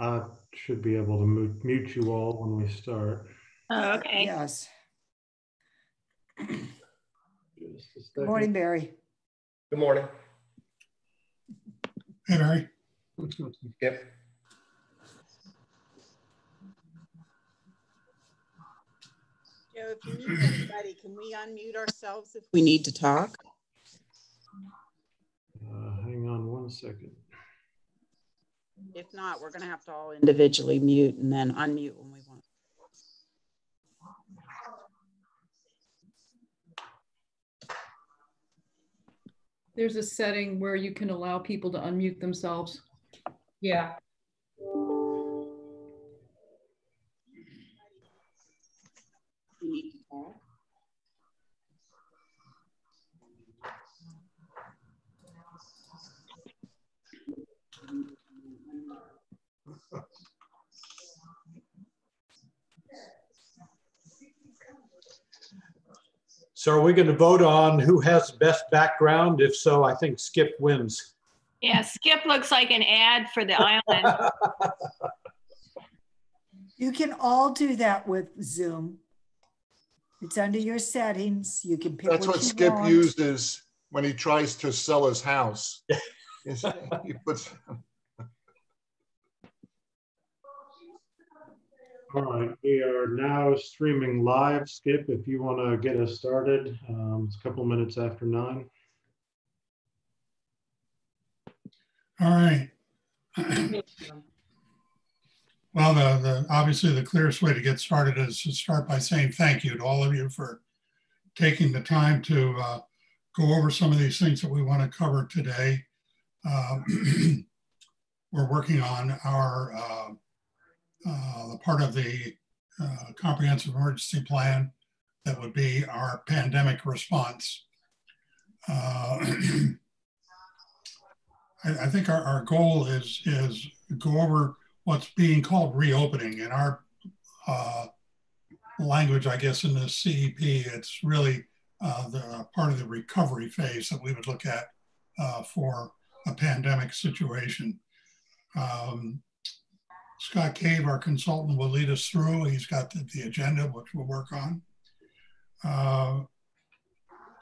I should be able to mute, mute you all when we start. Oh, okay. Yes. Good morning, Barry. Good morning. Hey, Barry. Yep. Joe, if you mute everybody, can we unmute ourselves if we need to talk? Uh, hang on one second. If not, we're gonna have to all individually mute and then unmute when we want. There's a setting where you can allow people to unmute themselves. Yeah. We need to talk. So are we going to vote on who has the best background? If so, I think Skip wins. Yeah, Skip looks like an ad for the island. You can all do that with Zoom. It's under your settings. You can pick That's what what you Skip want. uses when he tries to sell his house. He puts, All right, we are now streaming live. Skip, if you want to get us started, um, it's a couple minutes after nine. All right. Well, the, the, obviously the clearest way to get started is to start by saying thank you to all of you for taking the time to uh, go over some of these things that we want to cover today. Uh, We're working on our, uh, uh, the part of the uh, comprehensive emergency plan that would be our pandemic response. Uh, I, I think our, our goal is is go over what's being called reopening in our uh, language, I guess, in the CEP. It's really uh, the part of the recovery phase that we would look at uh, for a pandemic situation. Um, Scott Cave, our consultant, will lead us through. He's got the, the agenda, which we'll work on. Uh,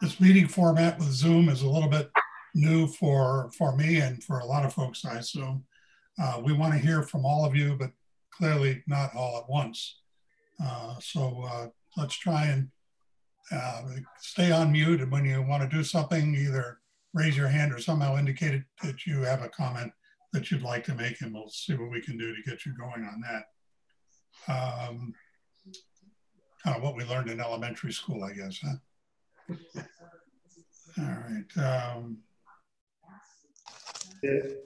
this meeting format with Zoom is a little bit new for for me and for a lot of folks, I assume. Uh, we want to hear from all of you, but clearly not all at once. Uh, so uh, let's try and uh, stay on mute. And when you want to do something, either raise your hand or somehow indicate that you have a comment that you'd like to make, and we'll see what we can do to get you going on that. Um, kind of what we learned in elementary school, I guess, huh? All right. Um,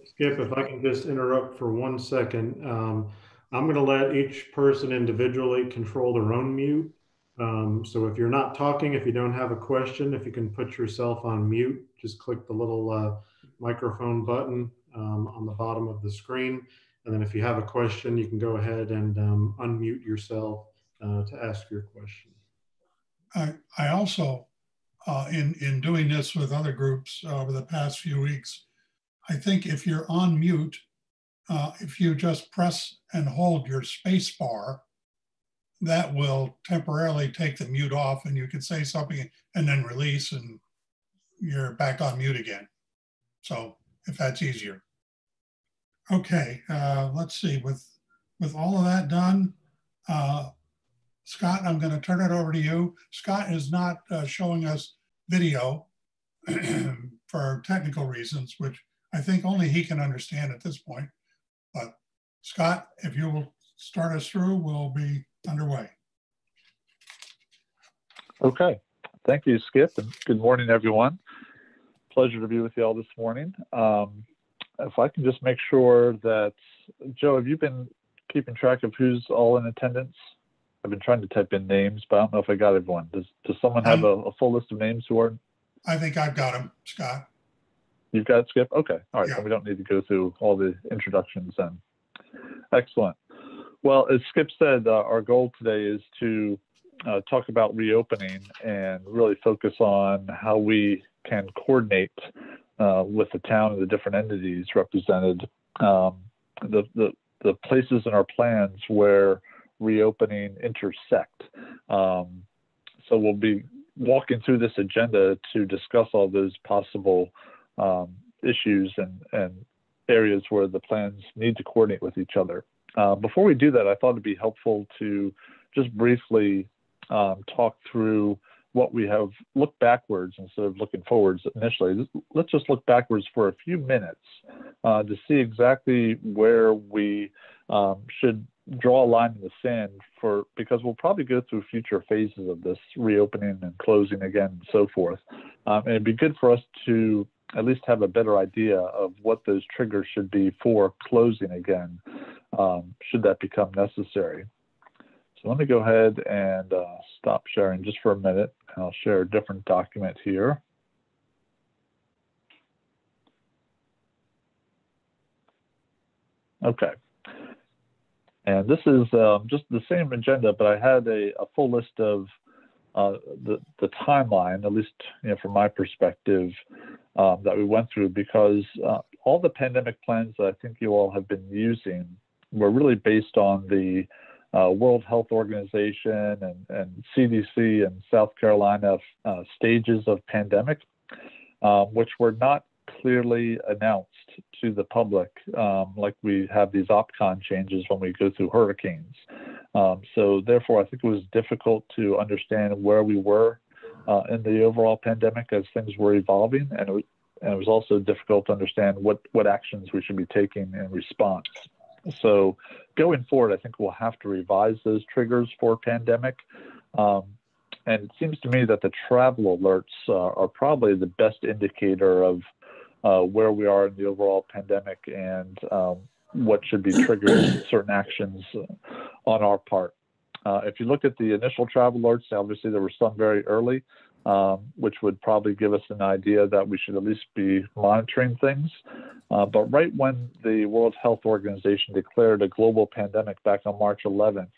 Skip, if I can just interrupt for one second. Um, I'm going to let each person individually control their own mute. Um, so if you're not talking, if you don't have a question, if you can put yourself on mute, just click the little uh, microphone button um, on the bottom of the screen. And then if you have a question, you can go ahead and um, unmute yourself uh, to ask your question. I, I also, uh, in, in doing this with other groups over the past few weeks, I think if you're on mute, uh, if you just press and hold your space bar, that will temporarily take the mute off and you can say something and then release and you're back on mute again. So if that's easier. Okay, uh, let's see, with, with all of that done, uh, Scott, I'm going to turn it over to you. Scott is not uh, showing us video for technical reasons, which I think only he can understand at this point. But Scott, if you will start us through, we'll be underway. Okay. Thank you, Skip, and good morning, everyone. Pleasure to be with you all this morning. Um, if I can just make sure that, Joe, have you been keeping track of who's all in attendance? I've been trying to type in names, but I don't know if I got everyone. Does, does someone have a, a full list of names who are, I think I've got them, Scott. you've got it, Skip? Okay. All right. Yeah. Then we don't need to go through all the introductions then. Excellent. Well, as Skip said, uh, our goal today is to uh, talk about reopening and really focus on how we can coordinate uh, with the town and the different entities represented. Um, the, the the places in our plans where reopening intersect. Um, so we'll be walking through this agenda to discuss all those possible um, issues and, and areas where the plans need to coordinate with each other. Uh, before we do that, I thought it'd be helpful to just briefly um, talk through what we have looked backwards instead of looking forwards initially. Let's just look backwards for a few minutes uh, to see exactly where we um, should draw a line in the sand for because we'll probably go through future phases of this reopening and closing again and so forth. Um, and it'd be good for us to at least have a better idea of what those triggers should be for closing again, um, should that become necessary. So let me go ahead and uh, stop sharing just for a minute. I'll share a different document here. Okay. And this is um, just the same agenda, but I had a, a full list of uh, the, the timeline, at least you know, from my perspective, um, that we went through because uh, all the pandemic plans that I think you all have been using were really based on the uh, World Health Organization and, and CDC and South Carolina uh, stages of pandemic, um, which were not clearly announced to the public, um, like we have these OPCON changes when we go through hurricanes. Um, so therefore, I think it was difficult to understand where we were uh, in the overall pandemic as things were evolving, and it, was, and it was also difficult to understand what what actions we should be taking in response. So going forward, I think we'll have to revise those triggers for pandemic. Um, and it seems to me that the travel alerts uh, are probably the best indicator of uh, where we are in the overall pandemic and um, what should be triggering certain actions on our part. Uh, if you look at the initial travel alerts, obviously there were some very early, um, which would probably give us an idea that we should at least be monitoring things. Uh, but right when the World Health Organization declared a global pandemic back on March 11th,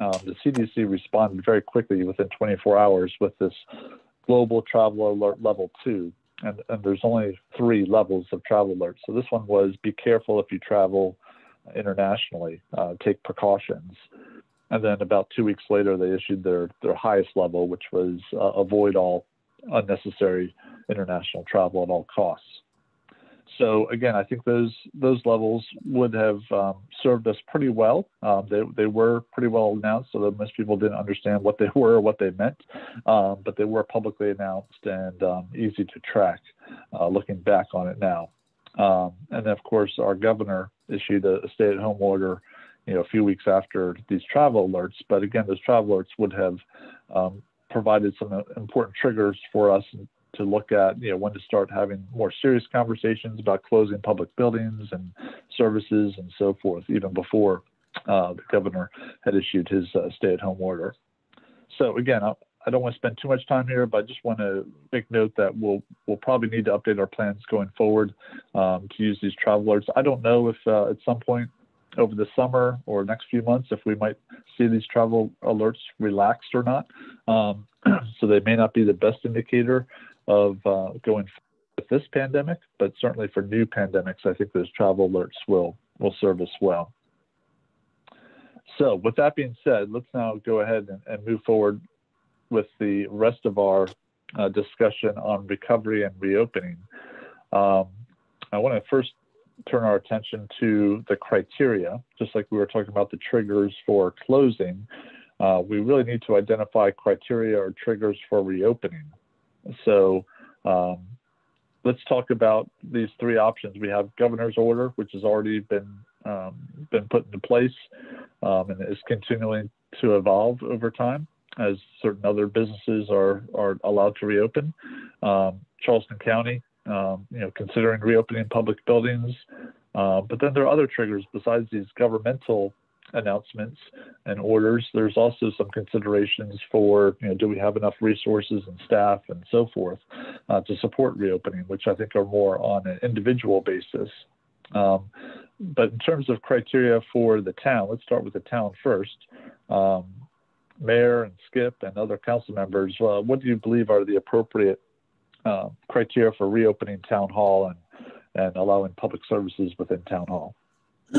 um, the CDC responded very quickly within 24 hours with this global travel alert level two. And, and there's only three levels of travel alerts. So this one was be careful if you travel internationally, uh, take precautions. And then about two weeks later, they issued their, their highest level, which was uh, avoid all unnecessary international travel at all costs. So again, I think those those levels would have um, served us pretty well. Um, they they were pretty well announced, so that most people didn't understand what they were or what they meant, um, but they were publicly announced and um, easy to track. Uh, looking back on it now, um, and then of course our governor issued a, a stay-at-home order you know, a few weeks after these travel alerts. But again, those travel alerts would have um, provided some important triggers for us to look at, you know, when to start having more serious conversations about closing public buildings and services and so forth, even before uh, the governor had issued his uh, stay-at-home order. So again, I, I don't want to spend too much time here, but I just want to make note that we'll we'll probably need to update our plans going forward um, to use these travel alerts. I don't know if uh, at some point over the summer or next few months if we might see these travel alerts relaxed or not. Um, so they may not be the best indicator of uh, going with this pandemic, but certainly for new pandemics, I think those travel alerts will will serve us well. So with that being said, let's now go ahead and, and move forward with the rest of our uh, discussion on recovery and reopening. Um, I want to first turn our attention to the criteria, just like we were talking about the triggers for closing. Uh, we really need to identify criteria or triggers for reopening. So um, let's talk about these three options. We have governor's order, which has already been um, been put into place um, and is continuing to evolve over time as certain other businesses are are allowed to reopen. Um, Charleston County um, you know, considering reopening public buildings. Uh, but then there are other triggers besides these governmental announcements and orders. There's also some considerations for, you know, do we have enough resources and staff and so forth uh, to support reopening, which I think are more on an individual basis. Um, but in terms of criteria for the town, let's start with the town first. Um, Mayor and Skip and other council members, uh, what do you believe are the appropriate uh, criteria for reopening town hall and, and allowing public services within town hall.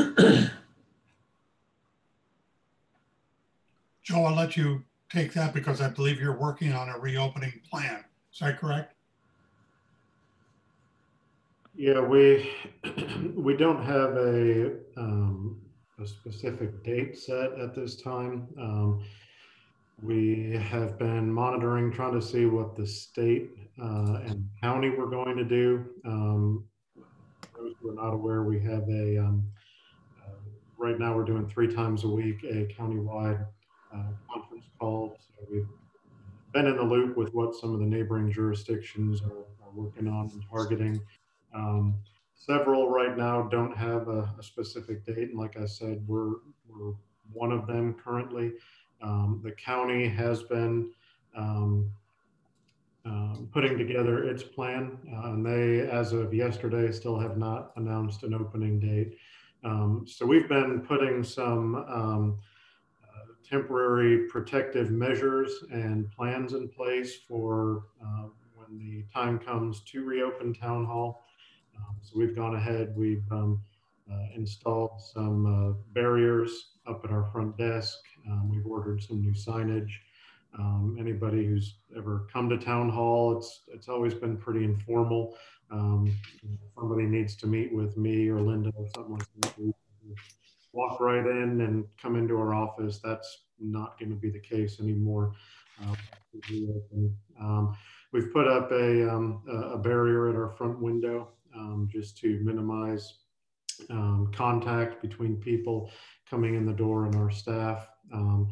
Joe, I'll let you take that because I believe you're working on a reopening plan. Is that correct? Yeah, we we don't have a, um, a specific date set at this time. Um, we have been monitoring, trying to see what the state, uh, and county were going to do. Um, those who are not aware, we have a, um, uh, right now we're doing three times a week, a countywide, uh, conference call. So we've been in the loop with what some of the neighboring jurisdictions are, are working on and targeting. Um, several right now don't have a, a, specific date, and like I said, we're we're one of them currently. Um, the county has been um, um, putting together its plan, uh, and they, as of yesterday, still have not announced an opening date. Um, so we've been putting some um, uh, temporary protective measures and plans in place for uh, when the time comes to reopen town hall. So we've gone ahead, we've uh, installed some uh, barriers up at our front desk. Um, we've ordered some new signage. Um, anybody who's ever come to town hall, it's it's always been pretty informal. Um, somebody needs to meet with me or Linda or something like that. Walk right in and come into our office. That's not going to be the case anymore. Uh, um, we've put up a, um, a barrier at our front window um, just to minimize um, contact between people coming in the door and our staff. Um,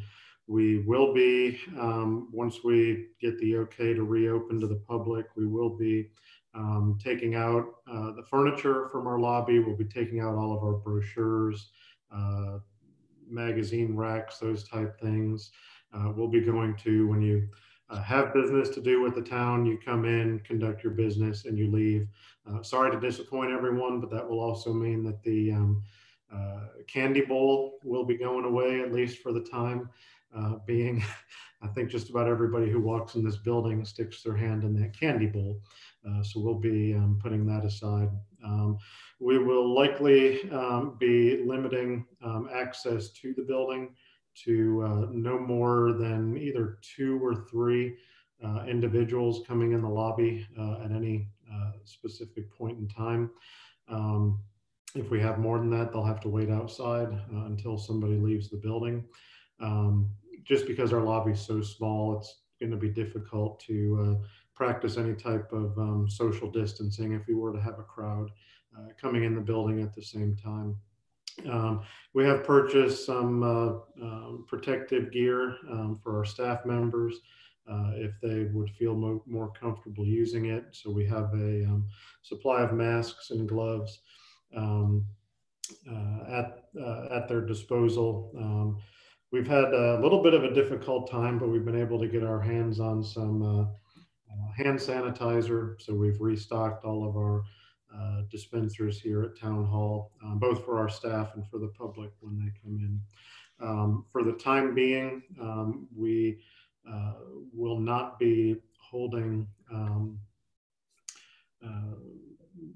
we will be, um, once we get the okay to reopen to the public, we will be um, taking out uh, the furniture from our lobby. We'll be taking out all of our brochures, uh, magazine racks, those type things. Uh, we'll be going to, when you uh, have business to do with the town, you come in, conduct your business, and you leave. Uh, sorry to disappoint everyone, but that will also mean that the um, candy bowl will be going away, at least for the time uh, being. I think just about everybody who walks in this building sticks their hand in that candy bowl. Uh, so we'll be um, putting that aside. Um, we will likely um, be limiting um, access to the building to uh, no more than either two or three uh, individuals coming in the lobby uh, at any uh, specific point in time. If we have more than that, they'll have to wait outside uh, until somebody leaves the building. Um, just because our lobby is so small, it's going to be difficult to uh, practice any type of um, social distancing if we were to have a crowd uh, coming in the building at the same time. Um, we have purchased some uh, um, protective gear um, for our staff members uh, if they would feel mo more comfortable using it. So we have a um, supply of masks and gloves um, uh, at, uh, at their disposal. Um, we've had a little bit of a difficult time, but we've been able to get our hands on some uh, hand sanitizer. So we've restocked all of our uh, dispensers here at Town Hall, um, both for our staff and for the public when they come in. Um, for the time being, um, we uh, will not be holding, um, uh,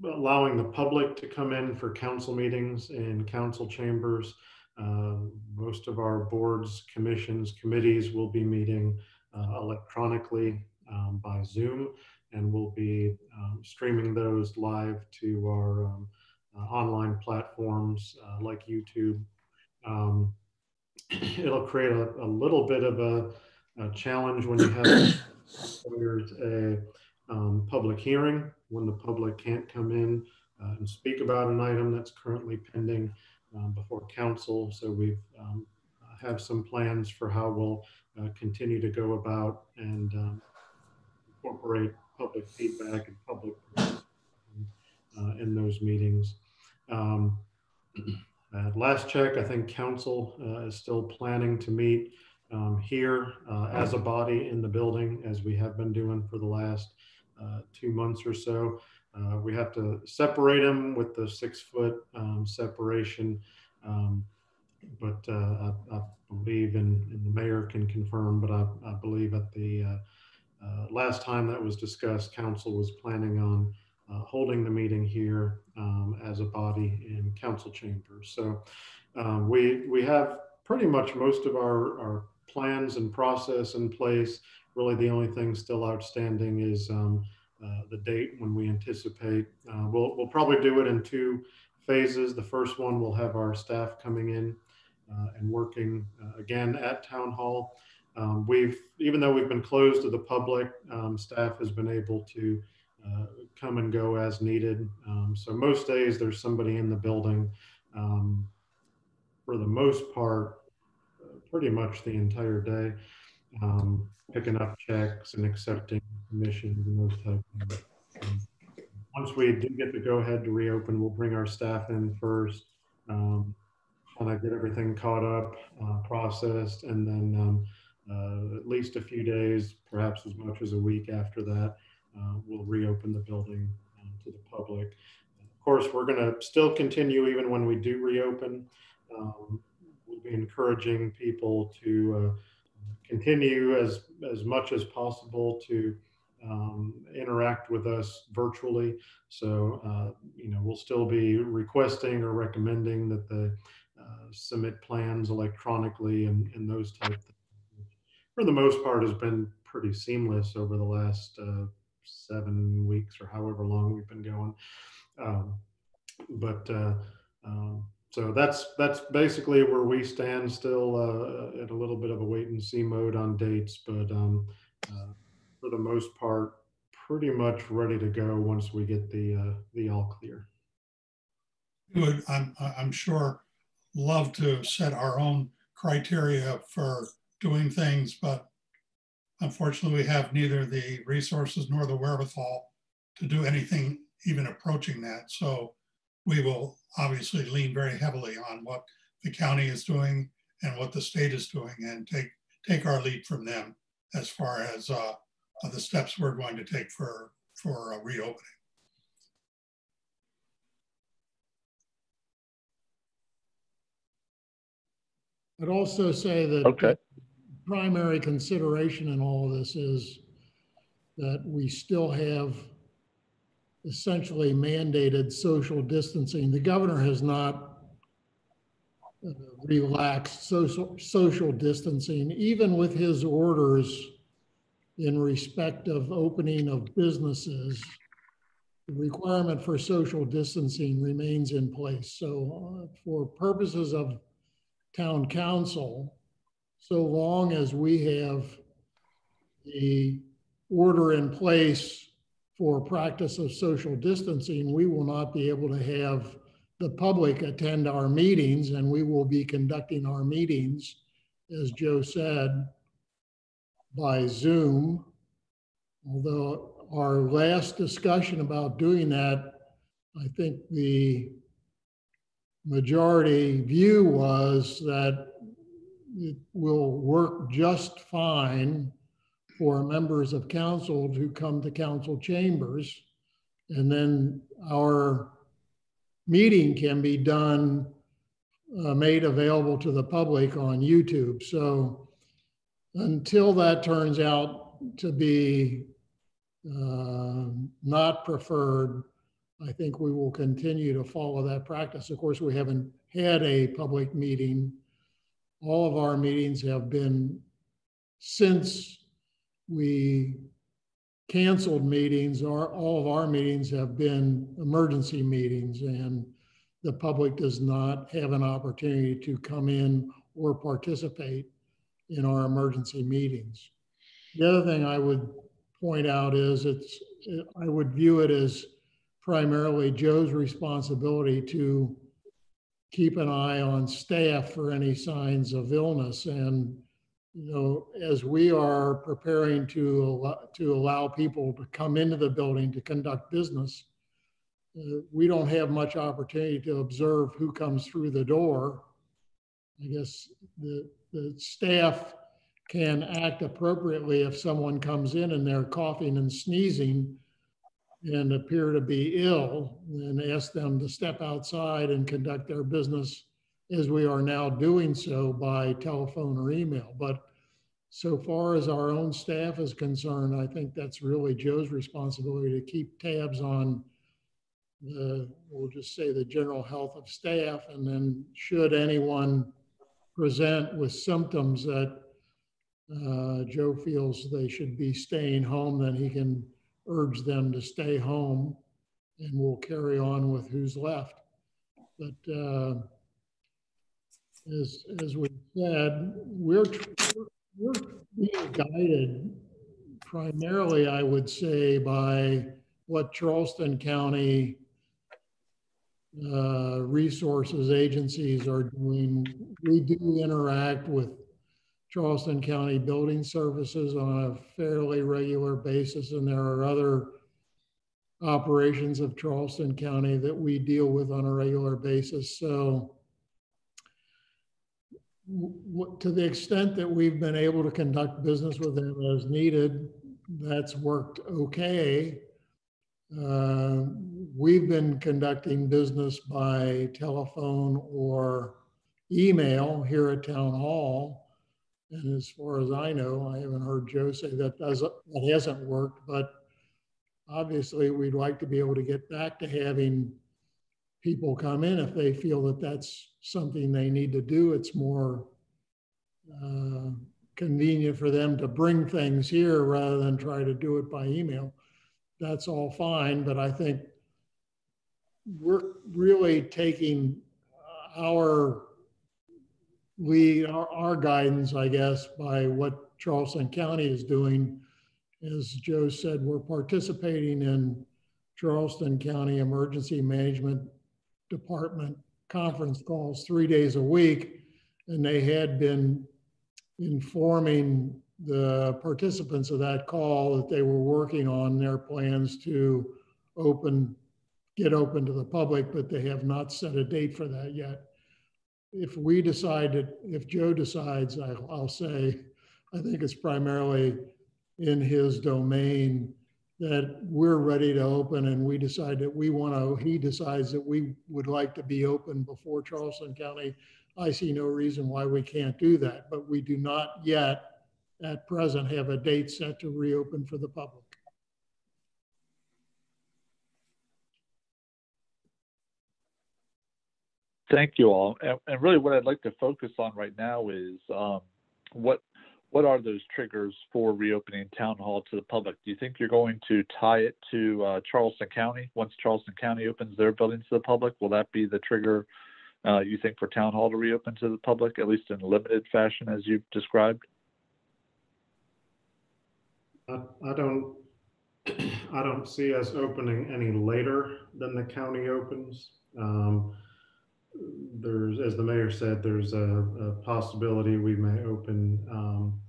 allowing the public to come in for council meetings in council chambers. Uh, most of our boards, commissions, committees will be meeting uh, electronically um, by Zoom and we'll be um, streaming those live to our um, uh, online platforms uh, like YouTube. Um, it'll create a, a, little bit of a, a challenge when you have there's a um, public hearing when the public can't come in uh, and speak about an item that's currently pending um, before council. So we've um, have some plans for how we'll uh, continue to go about and incorporate public feedback and public uh, in those meetings. Um, last check, I think council uh, is still planning to meet um, here uh, as a body in the building as we have been doing for the last two months or so. Uh, we have to separate them with the six foot um, separation. Um, but I, I, believe, and, and, the mayor can confirm, but I, I believe at the uh, last time that was discussed, council was planning on uh, holding the meeting here um, as a body in council chambers. So um, we we have pretty much most of our, our plans and process in place. Really, the only thing still outstanding is um, uh, the date when we anticipate. Uh, we'll, we'll probably do it in two phases. The first one, we'll have our staff coming in uh, and working uh, again at Town Hall. Um, we've, even though we've been closed to the public, um, staff has been able to uh, come and go as needed. Um, so most days there's somebody in the building. Um, for the most part, uh, pretty much the entire day, um, picking up checks and accepting commissions and those type of things. Once we do get the go ahead to reopen, we'll bring our staff in first, um, get everything caught up, uh, processed, and then um, uh, at least a few days, perhaps as much as a week after that, uh, we'll reopen the building um, to the public. Of course, we're going to still continue even when we do reopen. Um, we'll be encouraging people to uh, continue as as much as possible to um, interact with us virtually. So, uh, you know, we'll still be requesting or recommending that they uh, submit plans electronically and, and those type things. For the most part, has been pretty seamless over the last uh, seven weeks or however long we've been going. Um, but uh, um, so that's that's basically where we stand still uh, at a little bit of a wait and see mode on dates, but um, uh, for the most part, pretty much ready to go once we get the uh, the all clear. Would, I'm, I'm sure, love to set our own criteria for doing things, but unfortunately, we have neither the resources nor the wherewithal to do anything even approaching that. So we will obviously lean very heavily on what the county is doing and what the state is doing and take take our lead from them as far as uh, the steps we're going to take for for uh, reopening. I'd also say that Okay. primary consideration in all of this is that we still have essentially mandated social distancing. The governor has not uh, relaxed social, social distancing, even with his orders in respect of opening of businesses. The requirement for social distancing remains in place. So uh, for purposes of town council, so long as we have the order in place for practice of social distancing, we will not be able to have the public attend our meetings and we will be conducting our meetings, as Joe said, by Zoom. Although our last discussion about doing that, I think the majority view was that it will work just fine for members of council to come to council chambers. And then our meeting can be done, uh, made available to the public on YouTube. So until that turns out to be uh, not preferred, I think we will continue to follow that practice. Of course, we haven't had a public meeting. All of our meetings have been since we canceled meetings, our, all of our meetings have been emergency meetings and the public does not have an opportunity to come in or participate in our emergency meetings. The other thing I would point out is it's, I would view it as primarily Joe's responsibility to keep an eye on staff for any signs of illness and you know, as we are preparing to allow, to allow people to come into the building to conduct business, uh, we don't have much opportunity to observe who comes through the door. I guess the, the staff can act appropriately if someone comes in and they're coughing and sneezing and appear to be ill and ask them to step outside and conduct their business as we are now doing so by telephone or email. But so far as our own staff is concerned, I think that's really Joe's responsibility to keep tabs on the, we'll just say the general health of staff. And then should anyone present with symptoms that uh, Joe feels they should be staying home, then he can urge them to stay home and we'll carry on with who's left. But uh, as, as we said, we're, we're being guided primarily, I would say, by what Charleston County uh, resources agencies are doing. We do interact with Charleston County Building Services on a fairly regular basis, and there are other operations of Charleston County that we deal with on a regular basis. So to the extent that we've been able to conduct business with them as needed, that's worked okay. Uh, we've been conducting business by telephone or email here at town hall. And as far as I know, I haven't heard Joe say that doesn't that hasn't worked, but obviously we'd like to be able to get back to having people come in if they feel that that's something they need to do. It's more uh, convenient for them to bring things here rather than try to do it by email. That's all fine, but I think we're really taking our lead, our, our guidance, I guess, by what Charleston County is doing as Joe said, we're participating in Charleston County Emergency Management Department conference calls three days a week. And they had been informing the participants of that call that they were working on their plans to open, get open to the public, but they have not set a date for that yet. If we decided, if Joe decides, I'll, I'll say, I think it's primarily in his domain that we're ready to open and we decide that we want to, he decides that we would like to be open before Charleston County, I see no reason why we can't do that. But we do not yet at present have a date set to reopen for the public. Thank you all. And, and really what I'd like to focus on right now is um, what what are those triggers for reopening town hall to the public? Do you think you're going to tie it to uh, Charleston County? Once Charleston County opens their buildings to the public, will that be the trigger uh, you think for town hall to reopen to the public, at least in limited fashion as you've described? I, I don't, I don't see us opening any later than the county opens. Um, there's, as the mayor said, there's a, a possibility we may open um,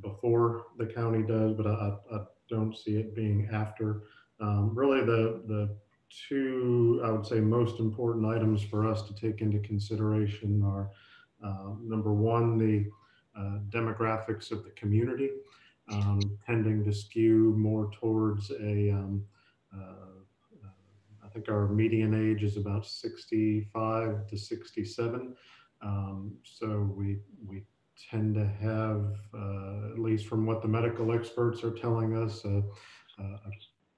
before the county does, but I, I don't see it being after. Um, really, the the two I would say most important items for us to take into consideration are uh, number one, the uh, demographics of the community, um, tending to skew more towards a um, uh, think our median age is about 65 to 67. Um, so we, we tend to have, uh, at least from what the medical experts are telling us, a, a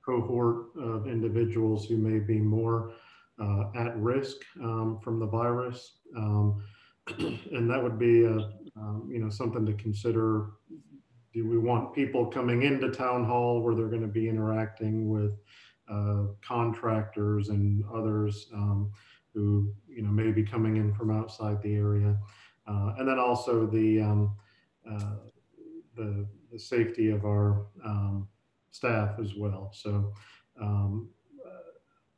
cohort of individuals who may be more uh, at risk um, from the virus. Um, and that would be, a, um, you know, something to consider. Do we want people coming into town hall where they're going to be interacting with uh, contractors and others um, who you know may be coming in from outside the area, uh, and then also the, um, uh, the the safety of our um, staff as well. So um,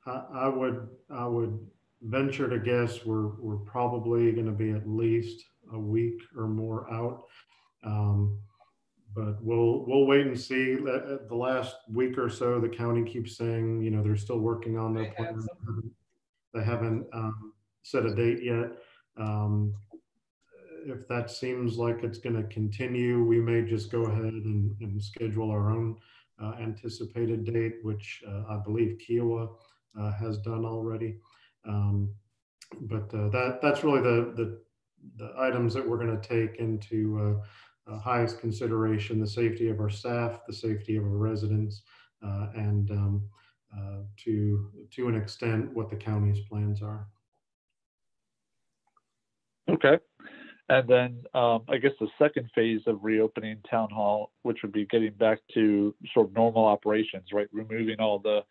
I, I, would I would venture to guess we're we're probably going to be at least a week or more out. But we'll we'll wait and see. The last week or so, the county keeps saying, you know, they're still working on their plan. They haven't um, set a date yet. Um, if that seems like it's going to continue, we may just go ahead and, and schedule our own uh, anticipated date, which uh, I believe Kiawah uh, has done already. Um, but uh, that that's really the, the the items that we're going to take into uh, highest consideration the safety of our staff, the safety of our residents, uh, and um, uh, to to an extent what the county's plans are. Okay. And then um, I guess the second phase of reopening town hall, which would be getting back to sort of normal operations, right? Removing all the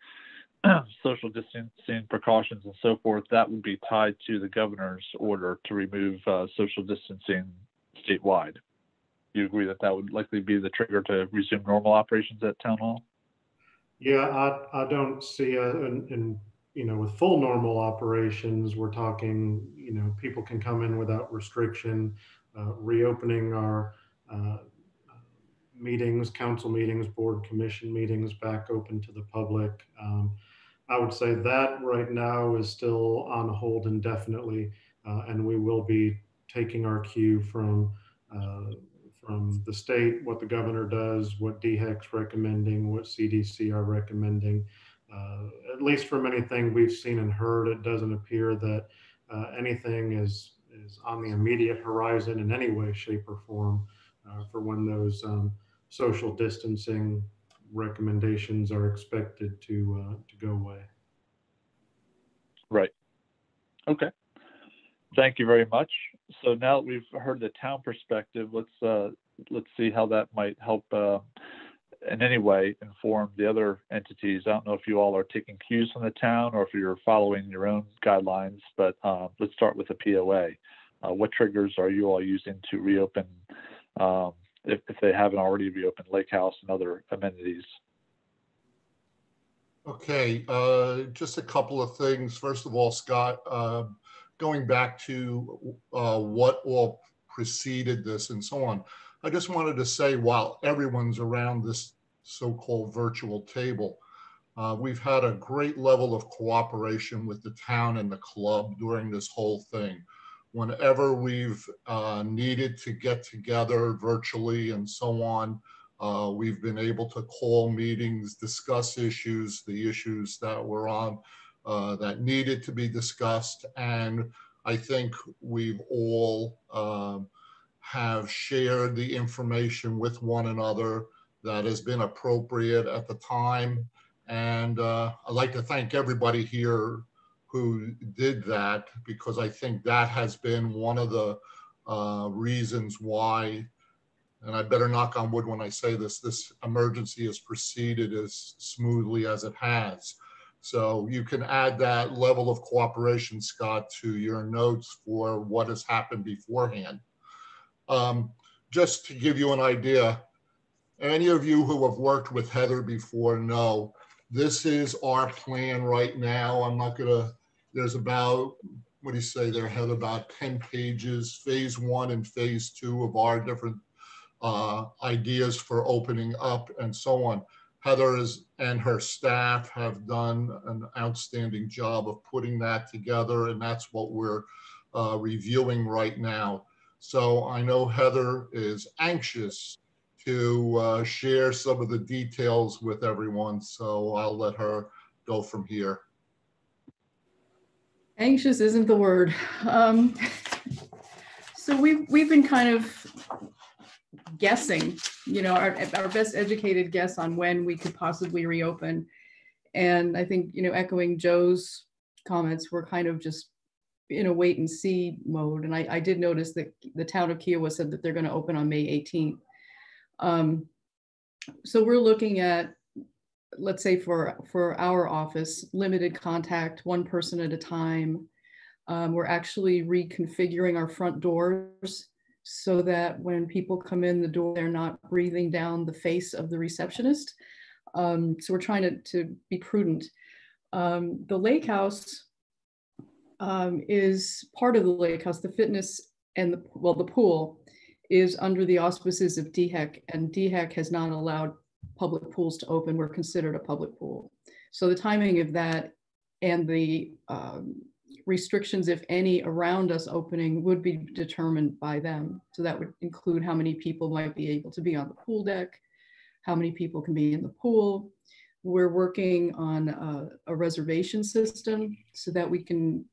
social distancing precautions and so forth, that would be tied to the governor's order to remove uh, social distancing statewide. You agree that that would likely be the trigger to resume normal operations at town hall? Yeah, I, I don't see, a- in, you know, with full normal operations, we're talking, you know, people can come in without restriction, uh, reopening our uh, meetings, council meetings, board commission meetings back open to the public. Um, I would say that right now is still on hold indefinitely, uh, and we will be taking our cue from uh, from the state, what the governor does, what DHEC's recommending, what CDC are recommending. Uh, at least from anything we've seen and heard, it doesn't appear that uh, anything is is on the immediate horizon in any way, shape, or form uh, for when those um, social distancing recommendations are expected to uh, to go away. Right. Okay. Thank you very much. So now that we've heard the town perspective, let's uh, let's see how that might help uh, in any way inform the other entities. I don't know if you all are taking cues from the town or if you're following your own guidelines, but uh, let's start with the POA. Uh, what triggers are you all using to reopen um, if, if they haven't already reopened Lake House and other amenities? Okay, uh, just a couple of things. First of all, Scott, uh, going back to uh, what all preceded this and so on, I just wanted to say while everyone's around this so-called virtual table, uh, we've had a great level of cooperation with the town and the club during this whole thing. Whenever we've uh, needed to get together virtually and so on, uh, we've been able to call meetings, discuss issues, the issues that were on uh, that needed to be discussed. And I think we've all um, have shared the information with one another that has been appropriate at the time. And uh, I'd like to thank everybody here who did that because I think that has been one of the uh, reasons why and I better knock on wood when I say this, this emergency has proceeded as smoothly as it has. So you can add that level of cooperation, Scott, to your notes for what has happened beforehand. Um, just to give you an idea, any of you who have worked with Heather before know this is our plan right now. I'm not gonna, there's about, what do you say there, Heather, about 10 pages, phase one and phase two of our different uh, ideas for opening up and so on. Heather is, and her staff have done an outstanding job of putting that together, and that's what we're uh, reviewing right now. So I know Heather is anxious to uh, share some of the details with everyone, so I'll let her go from here. Anxious isn't the word. Um, so we've, we've been kind of guessing, you know, our, our best educated guess on when we could possibly reopen. And I think, you know, echoing Joe's comments, we're kind of just in a wait and see mode. And I, I did notice that the town of Kiawah said that they're going to open on May 18th. Um, so we're looking at, let's say for, for our office, limited contact, one person at a time. Um, we're actually reconfiguring our front doors so that when people come in the door, they're not breathing down the face of the receptionist. Um, so we're trying to, to be prudent. Um, the lake house um, is part of the lake house, the fitness and the, well, the pool is under the auspices of DHEC and DHEC has not allowed public pools to open. We're considered a public pool. So the timing of that and the um, restrictions, if any, around us opening would be determined by them. So that would include how many people might be able to be on the pool deck, how many people can be in the pool. We're working on a, a reservation system so that we can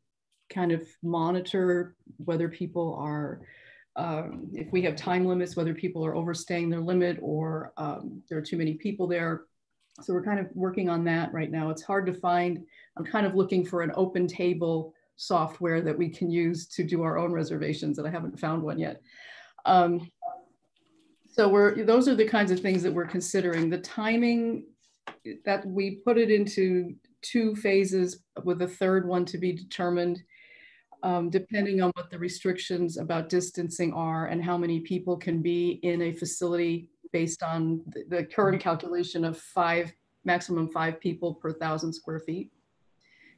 kind of monitor whether people are, um, if we have time limits, whether people are overstaying their limit or um, there are too many people there. So we're kind of working on that right now. It's hard to find. I'm kind of looking for an open table software that we can use to do our own reservations, and I haven't found one yet. Um, so we're those are the kinds of things that we're considering. The timing that we put it into two phases with a third one to be determined um, depending on what the restrictions about distancing are and how many people can be in a facility based on the, the current calculation of five, maximum five people per thousand square feet.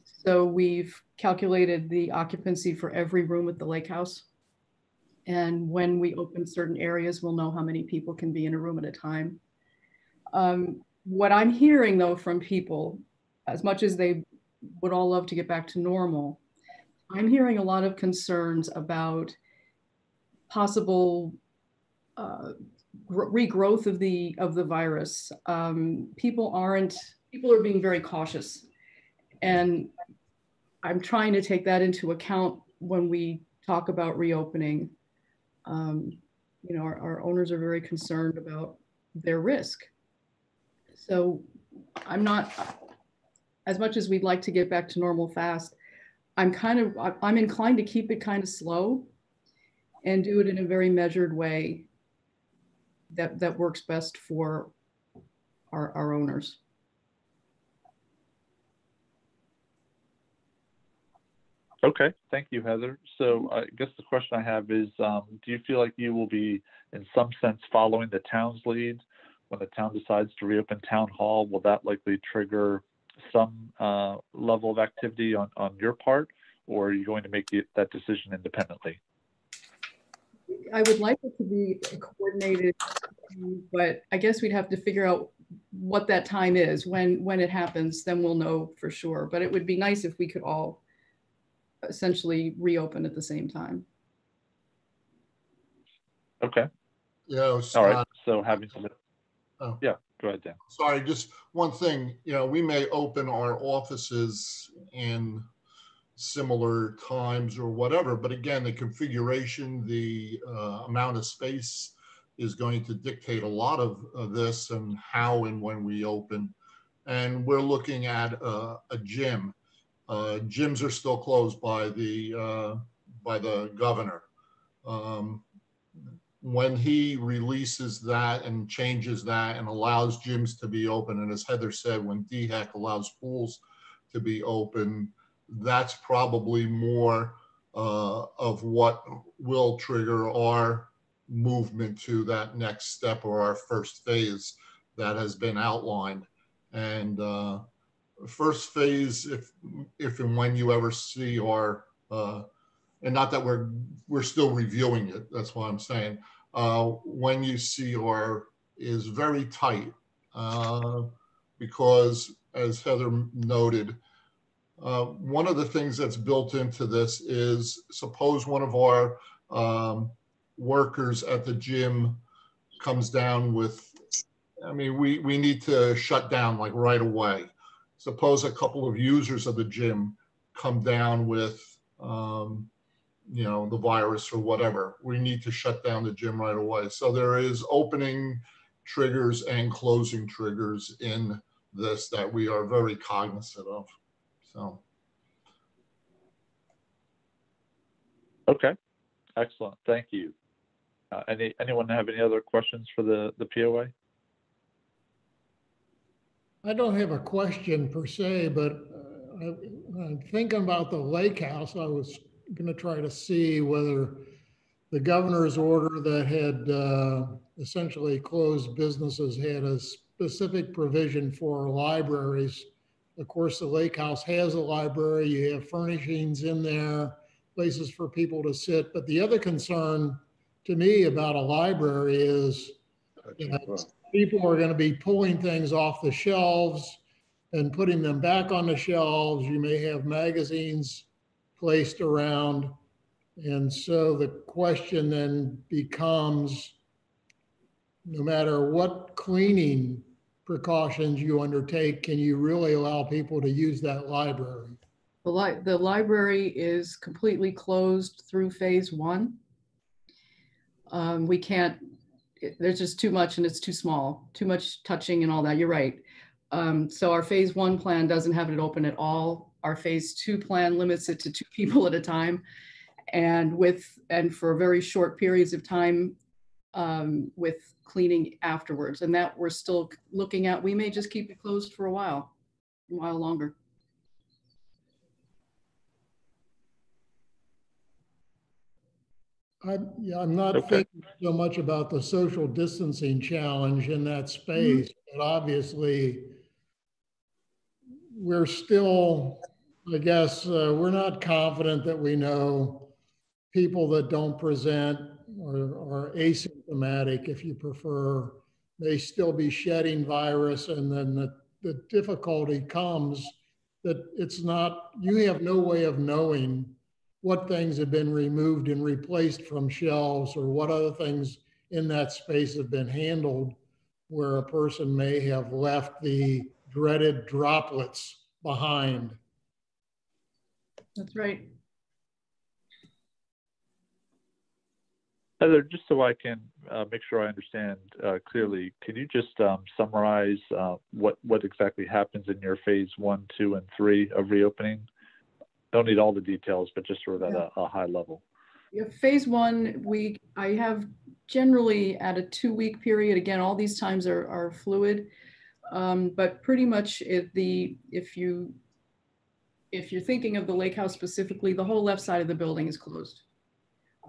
So we've calculated the occupancy for every room at the lake house. And when we open certain areas, we'll know how many people can be in a room at a time. Um, what I'm hearing though from people, as much as they would all love to get back to normal, I'm hearing a lot of concerns about possible uh, regrowth of the of the virus. Um, people aren't people are being very cautious, and I'm trying to take that into account when we talk about reopening. Um, you know, our, our owners are very concerned about their risk. So I'm not, as much as we'd like to get back to normal fast, I'm kind of, I'm inclined to keep it kind of slow and do it in a very measured way that, that works best for our, our owners. Okay, thank you, Heather. So I guess the question I have is, um, do you feel like you will be, in some sense, following the town's lead when the town decides to reopen town hall? Will that likely trigger some uh, level of activity on, on your part, or are you going to make the, that decision independently? I would like it to be coordinated, but I guess we'd have to figure out what that time is when when it happens. Then we'll know for sure. But it would be nice if we could all essentially reopen at the same time. Okay. Yeah. All right. So having some. Oh. Yeah. Go ahead, Dan. Sorry, just one thing, you know, we may open our offices in similar times or whatever, but again, the configuration, the uh, amount of space is going to dictate a lot of, of this and how and when we open. And we're looking at uh, a gym. Uh, gyms are still closed by the uh, by the governor. Um, when he releases that and changes that and allows gyms to be open, and as Heather said, when DHEC allows pools to be open, that's probably more uh, of what will trigger our movement to that next step or our first phase that has been outlined. And uh, first phase, if if and when you ever see our, uh, and not that we're we're still reviewing it, that's what I'm saying uh, when you see our is very tight uh, because, as Heather noted, uh, one of the things that's built into this is suppose one of our um, workers at the gym comes down with, I mean, we, we need to shut down like right away. Suppose a couple of users of the gym come down with um, you know, the virus or whatever. We need to shut down the gym right away. So there is opening triggers and closing triggers in this that we are very cognizant of. So. Okay, excellent. Thank you. Uh, any anyone have any other questions for the the POA? I don't have a question per se, but uh, I, I'm thinking about the lake house. I was going to try to see whether the governor's order that had uh, essentially closed businesses had a specific provision for libraries. Of course, the lake house has a library. You have furnishings in there, places for people to sit. But the other concern to me about a library is you know, people are going to be pulling things off the shelves and putting them back on the shelves. You may have magazines placed around. And so the question then becomes, no matter what cleaning precautions you undertake, can you really allow people to use that library? The, li the library is completely closed through phase one. Um, we can't, it, there's just too much and it's too small, too much touching and all that. You're right. Um, so our phase one plan doesn't have it open at all our phase two plan limits it to two people at a time. And with, and for very short periods of time um, with cleaning afterwards. And that we're still looking at, we may just keep it closed for a while, a while longer. I'm, yeah, I'm not Okay. thinking so much about the social distancing challenge in that space, but obviously we're still, I guess, uh, we're not confident that we know people that don't present or are asymptomatic, if you prefer, may still be shedding virus. And then the, the difficulty comes that it's not, you have no way of knowing what things have been removed and replaced from shelves or what other things in that space have been handled where a person may have left the dreaded droplets behind. That's right. Heather, just so I can uh, make sure I understand uh, clearly, can you just um, summarize uh, what what exactly happens in your phase one, two, and three of reopening? Don't need all the details, but just sort of at a, a high level. Yeah, phase one, we, I have generally at a two-week period, again, all these times are, are fluid. Um, but pretty much if the, if you, if you're thinking of the lake house specifically, the whole left side of the building is closed.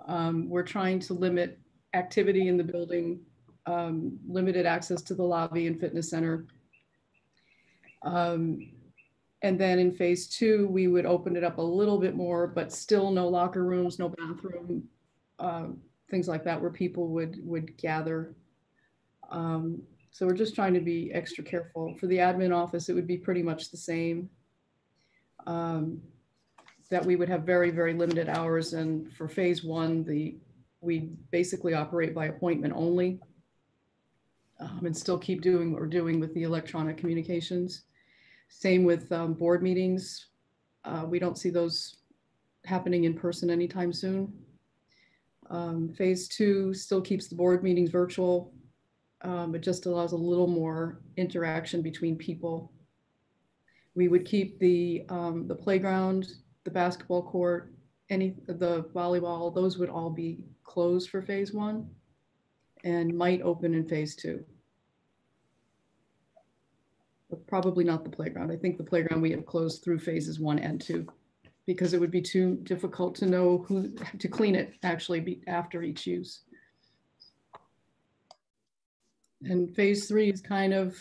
Um, we're trying to limit activity in the building, um, limited access to the lobby and fitness center. Um, and then in phase two, we would open it up a little bit more, but still no locker rooms, no bathroom, um, things like that where people would, would gather. Um, so we're just trying to be extra careful. For the admin office, it would be pretty much the same. Um, that we would have very, very limited hours. And for phase one, the, we basically operate by appointment only. Um, and still keep doing what we're doing with the electronic communications. Same with um, board meetings. Uh, we don't see those happening in person anytime soon. Um, phase two still keeps the board meetings virtual. Um, it just allows a little more interaction between people. We would keep the um, the playground, the basketball court, any the volleyball. Those would all be closed for phase one, and might open in phase two but probably not the playground. I think the playground we have closed through phases one and two because it would be too difficult to know who to clean it actually be after each use. And phase three is kind of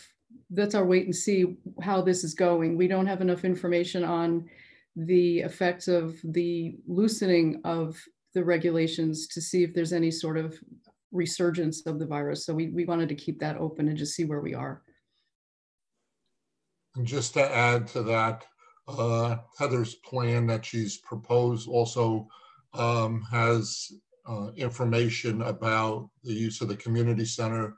that's our wait and see how this is going. We don't have enough information on the effects of the loosening of the regulations to see if there's any sort of resurgence of the virus. So we, we wanted to keep that open and just see where we are. And just to add to that, uh, Heather's plan that she's proposed also um, has uh, information about the use of the community center,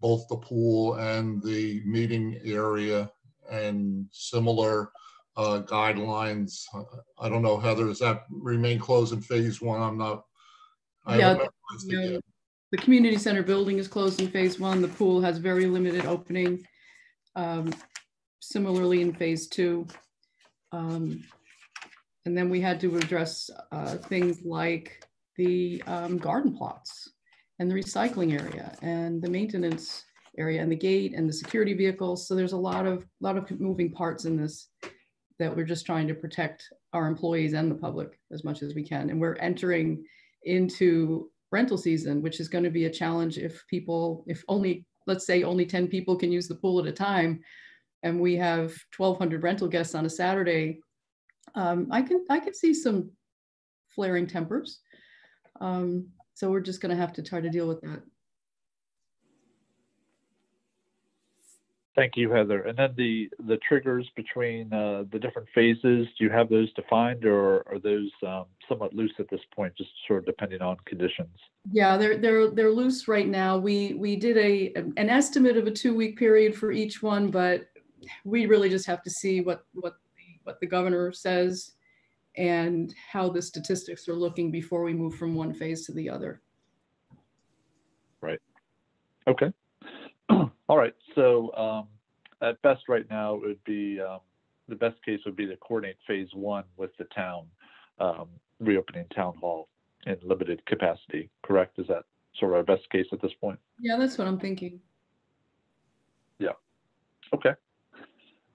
both the pool and the meeting area and similar uh, guidelines. I don't know, Heather, does that remain closed in phase one? I'm not. I Yeah, haven't memorized it the, the community center building is closed in phase one. The pool has very limited opening. Um, Similarly in phase two. Um, And then we had to address uh, things like the um, garden plots and the recycling area and the maintenance area and the gate and the security vehicles. So there's a lot of, lot of moving parts in this that we're just trying to protect our employees and the public as much as we can. And we're entering into rental season, which is going to be a challenge if people, if only, let's say only 10 people can use the pool at a time, and we have 1,200 rental guests on a Saturday, um, I can I can see some flaring tempers. Um, so we're just going to have to try to deal with that. Thank you, Heather. And then the the triggers between uh, the different phases, do you have those defined, or are those um, somewhat loose at this point, just sort of depending on conditions? Yeah, they're they're they're loose right now. We we did a an estimate of a two week period for each one, but we really just have to see what what the, what the governor says and how the statistics are looking before we move from one phase to the other. Right. Okay. All right. So um, at best, right now, it would be um, the best case would be to coordinate phase one with the town, um, reopening town hall in limited capacity, correct? Is that sort of our best case at this point? Yeah, that's what I'm thinking. Yeah. Okay.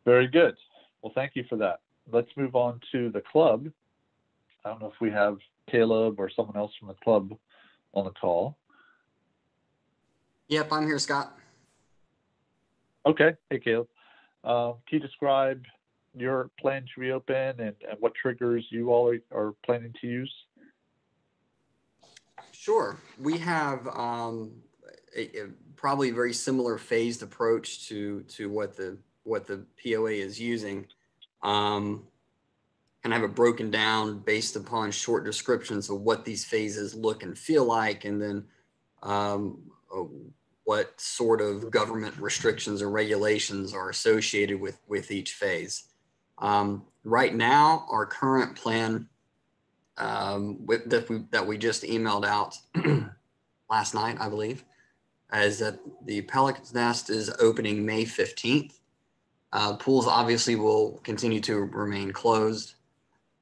Very good. Well, thank you for that. Let's move on to the club. I don't know if we have Caleb or someone else from the club on the call. Yep, I'm here, Scott. Okay. Hey, Caleb. Uh, can you describe your plan to reopen and, and what triggers you all are, are planning to use? Sure. We have um, a, a probably very similar phased approach to to what the what the POA is using. Um, and have it broken down based upon short descriptions of what these phases look and feel like, and then um, uh, what sort of government restrictions or regulations are associated with with each phase. Um, right now, our current plan um, with, that we that we just emailed out last night, I believe, is that the Pelican's Nest is opening May fifteenth. Uh, pools obviously will continue to remain closed.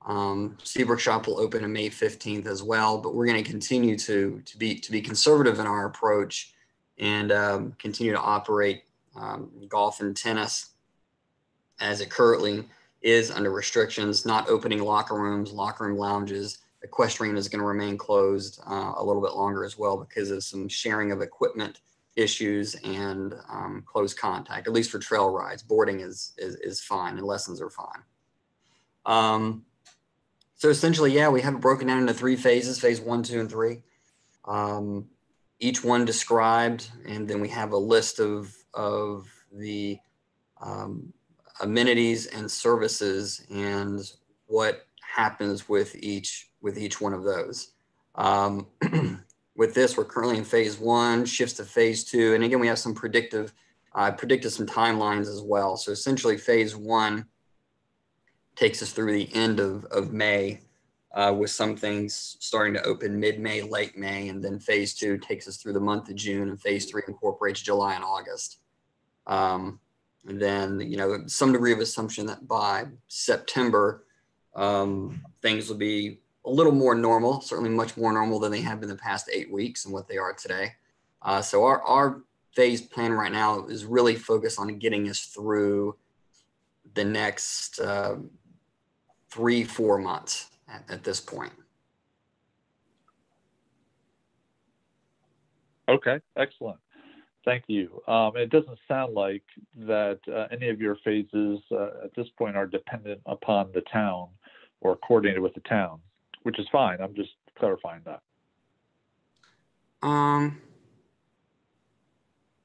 Um, Seabrook Shop will open on May fifteenth as well, but we're going to continue to to be to be conservative in our approach and um, continue to operate um, golf and tennis as it currently is under restrictions, not opening locker rooms, locker room lounges. Equestrian is going to remain closed uh, a little bit longer as well because of some sharing of equipment issues and um, close contact, at least for trail rides. Boarding is, is, is fine and lessons are fine. Um, so essentially, yeah, we have it broken down into three phases, phase one, two, and three. Um, each one described, and then we have a list of, of the um, amenities and services and what happens with each with each one of those. With this, we're currently in phase one, shifts to phase two, and again, we have some predictive. Uh, predicted some timelines as well. So essentially, phase one takes us through the end of, of May, uh, with some things starting to open mid-May, late May, and then phase two takes us through the month of June, and phase three incorporates July and August. Um, and then, you know, some degree of assumption that by September, um, things will be a little more normal, certainly much more normal than they have been the past eight weeks and what they are today. Uh, so our, our phase plan right now is really focused on getting us through the next uh, three, four months at, at this point. Okay, excellent. Thank you. Um, it doesn't sound like that uh, any of your phases uh, at this point are dependent upon the town or coordinated with the town, which is fine. I'm just clarifying that. Um,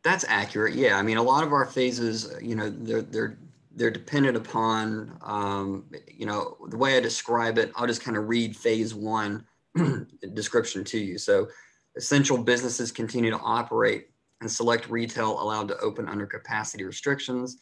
that's accurate. Yeah, I mean, a lot of our phases, you know, they're they're they're dependent upon, um, you know, the way I describe it. I'll just kind of read phase one description to you. So, essential businesses continue to operate and select retail allowed to open under capacity restrictions.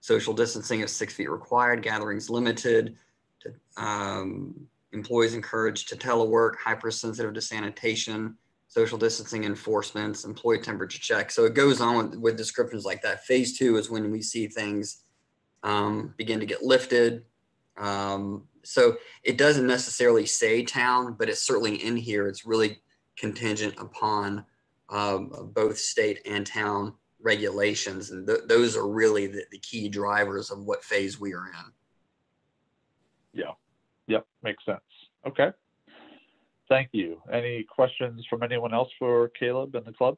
Social distancing of six feet required, gatherings limited, to, um, employees encouraged to telework, hypersensitive to sanitation, social distancing enforcements, employee temperature check. So it goes on with, with descriptions like that. Phase two is when we see things um, begin to get lifted. Um, so it doesn't necessarily say town, but it's certainly in here. It's really contingent upon um, both state and town regulations. And th- those are really the, the key drivers of what phase we are in. Yeah. Yep. Makes sense. Okay. Thank you. Any questions from anyone else for Caleb and the club?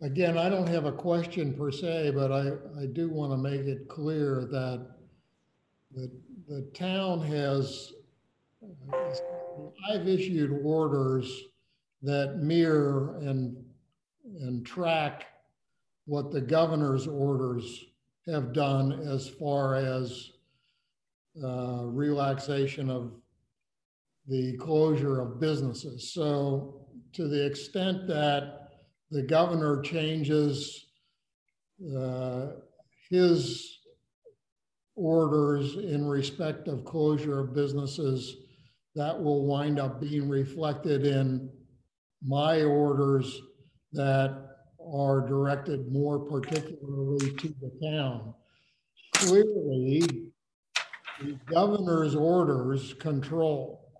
Again, I don't have a question per se, but I, I do want to make it clear that the, the town has, uh, I've issued orders that mirror and, and track what the governor's orders have done as far as uh, relaxation of the closure of businesses. So to the extent that the governor changes uh, his orders in respect of closure of businesses, that will wind up being reflected in my orders that are directed more particularly to the town. clearly the governor's orders control.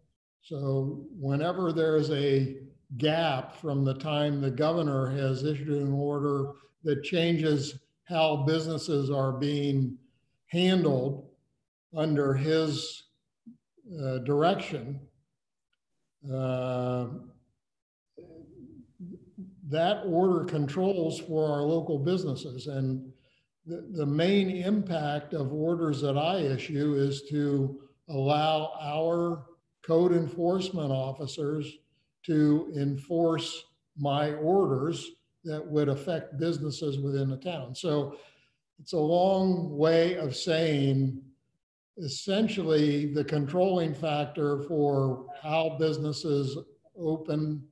So whenever there's a gap from the time the governor has issued an order that changes how businesses are being handled under his uh, direction, uh, that order controls for our local businesses. And the, the main impact of orders that I issue is to allow our code enforcement officers to enforce my orders that would affect businesses within the town. So it's a long way of saying essentially the controlling factor for how businesses open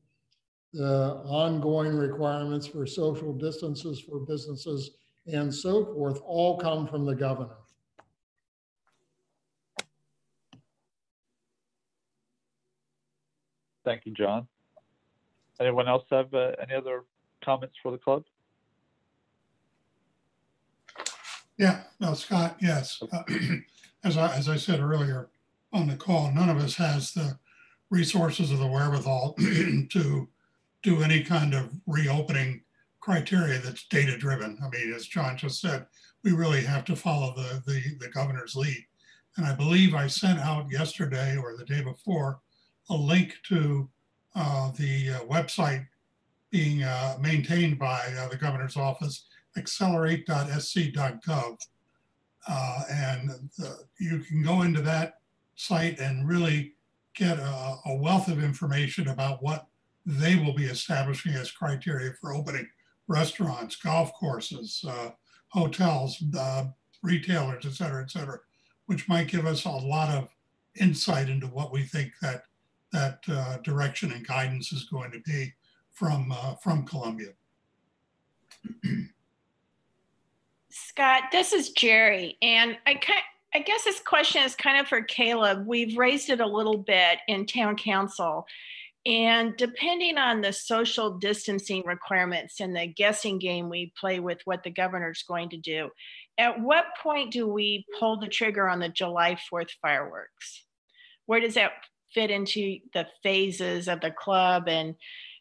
the ongoing requirements for social distances for businesses and so forth all come from the governor. Thank you, John. Anyone else have uh, any other comments for the club? Yeah, no, Scott, yes. Uh, As I, as I said earlier on the call, none of us has the resources or the wherewithal to do any kind of reopening criteria that's data driven. I mean, as John just said, we really have to follow the, the, the governor's lead. And I believe I sent out yesterday or the day before a link to uh, the uh, website being uh, maintained by uh, the governor's office, accelerate.sc.gov. Uh, and you can go into that site and really get a, a, wealth of information about what they will be establishing as criteria for opening restaurants, golf courses, uh, hotels, uh, retailers, et cetera, et cetera, which might give us a lot of insight into what we think that that uh, direction and guidance is going to be from uh, from Columbia. Scott, this is Jerry, and I I guess this question is kind of for Caleb. We've raised it a little bit in town council. And depending on the social distancing requirements and the guessing game we play with what the governor's going to do, at what point do we pull the trigger on the July 4th fireworks? Where does that fit into the phases of the club? And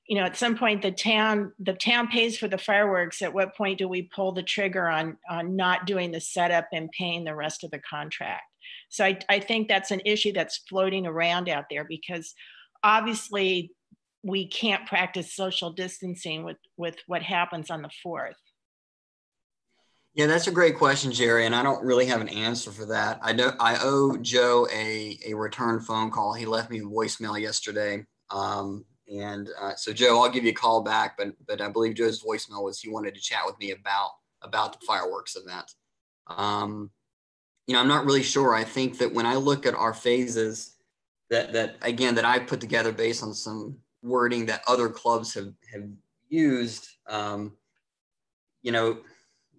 you know at some point the town the town pays for the fireworks. At what point do we pull the trigger on on not doing the setup and paying the rest of the contract? So i, I think that's an issue that's floating around out there because obviously we can't practice social distancing with with what happens on the fourth yeah, that's a great question, Jerry, and I don't really have an answer for that. I know I owe Joe a, a return phone call. He left me a voicemail yesterday, um, and uh, so, Joe, I'll give you a call back. But but I believe Joe's voicemail was he wanted to chat with me about about the fireworks event. Um, you know, I'm not really sure. I think that when I look at our phases, that that again that I put together based on some wording that other clubs have have used. Um, you know,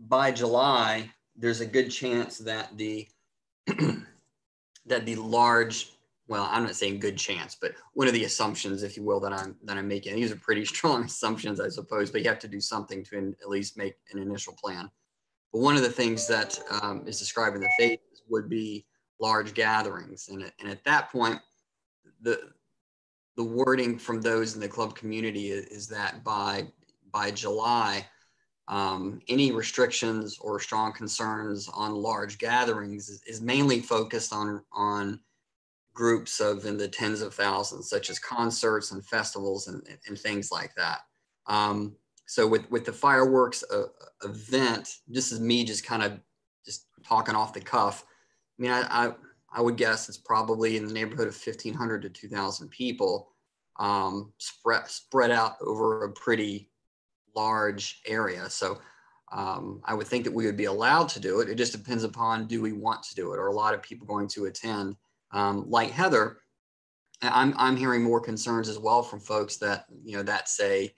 by July, there's a good chance that the that the large well, I'm not saying good chance, but one of the assumptions, if you will, that I'm that I'm making. These are pretty strong assumptions, I suppose, but you have to do something to in, at least make an initial plan. But one of the things that um, is described in the phases would be large gatherings, and, and at that point, the the wording from those in the club community is, is that by by July, um, any restrictions or strong concerns on large gatherings is, is mainly focused on on groups of in the tens of thousands, such as concerts and festivals and, and things like that. Um, so with, with the fireworks uh, event, this is me just kind of just talking off the cuff. I mean, I, I, I, would guess it's probably in the neighborhood of 1500 to 2000 people um, spread, spread out over a pretty large area. So um, I would think that we would be allowed to do it. It just depends upon do we want to do it or a lot of people going to attend um, like Heather, I'm, I'm hearing more concerns as well from folks that, you know, that say,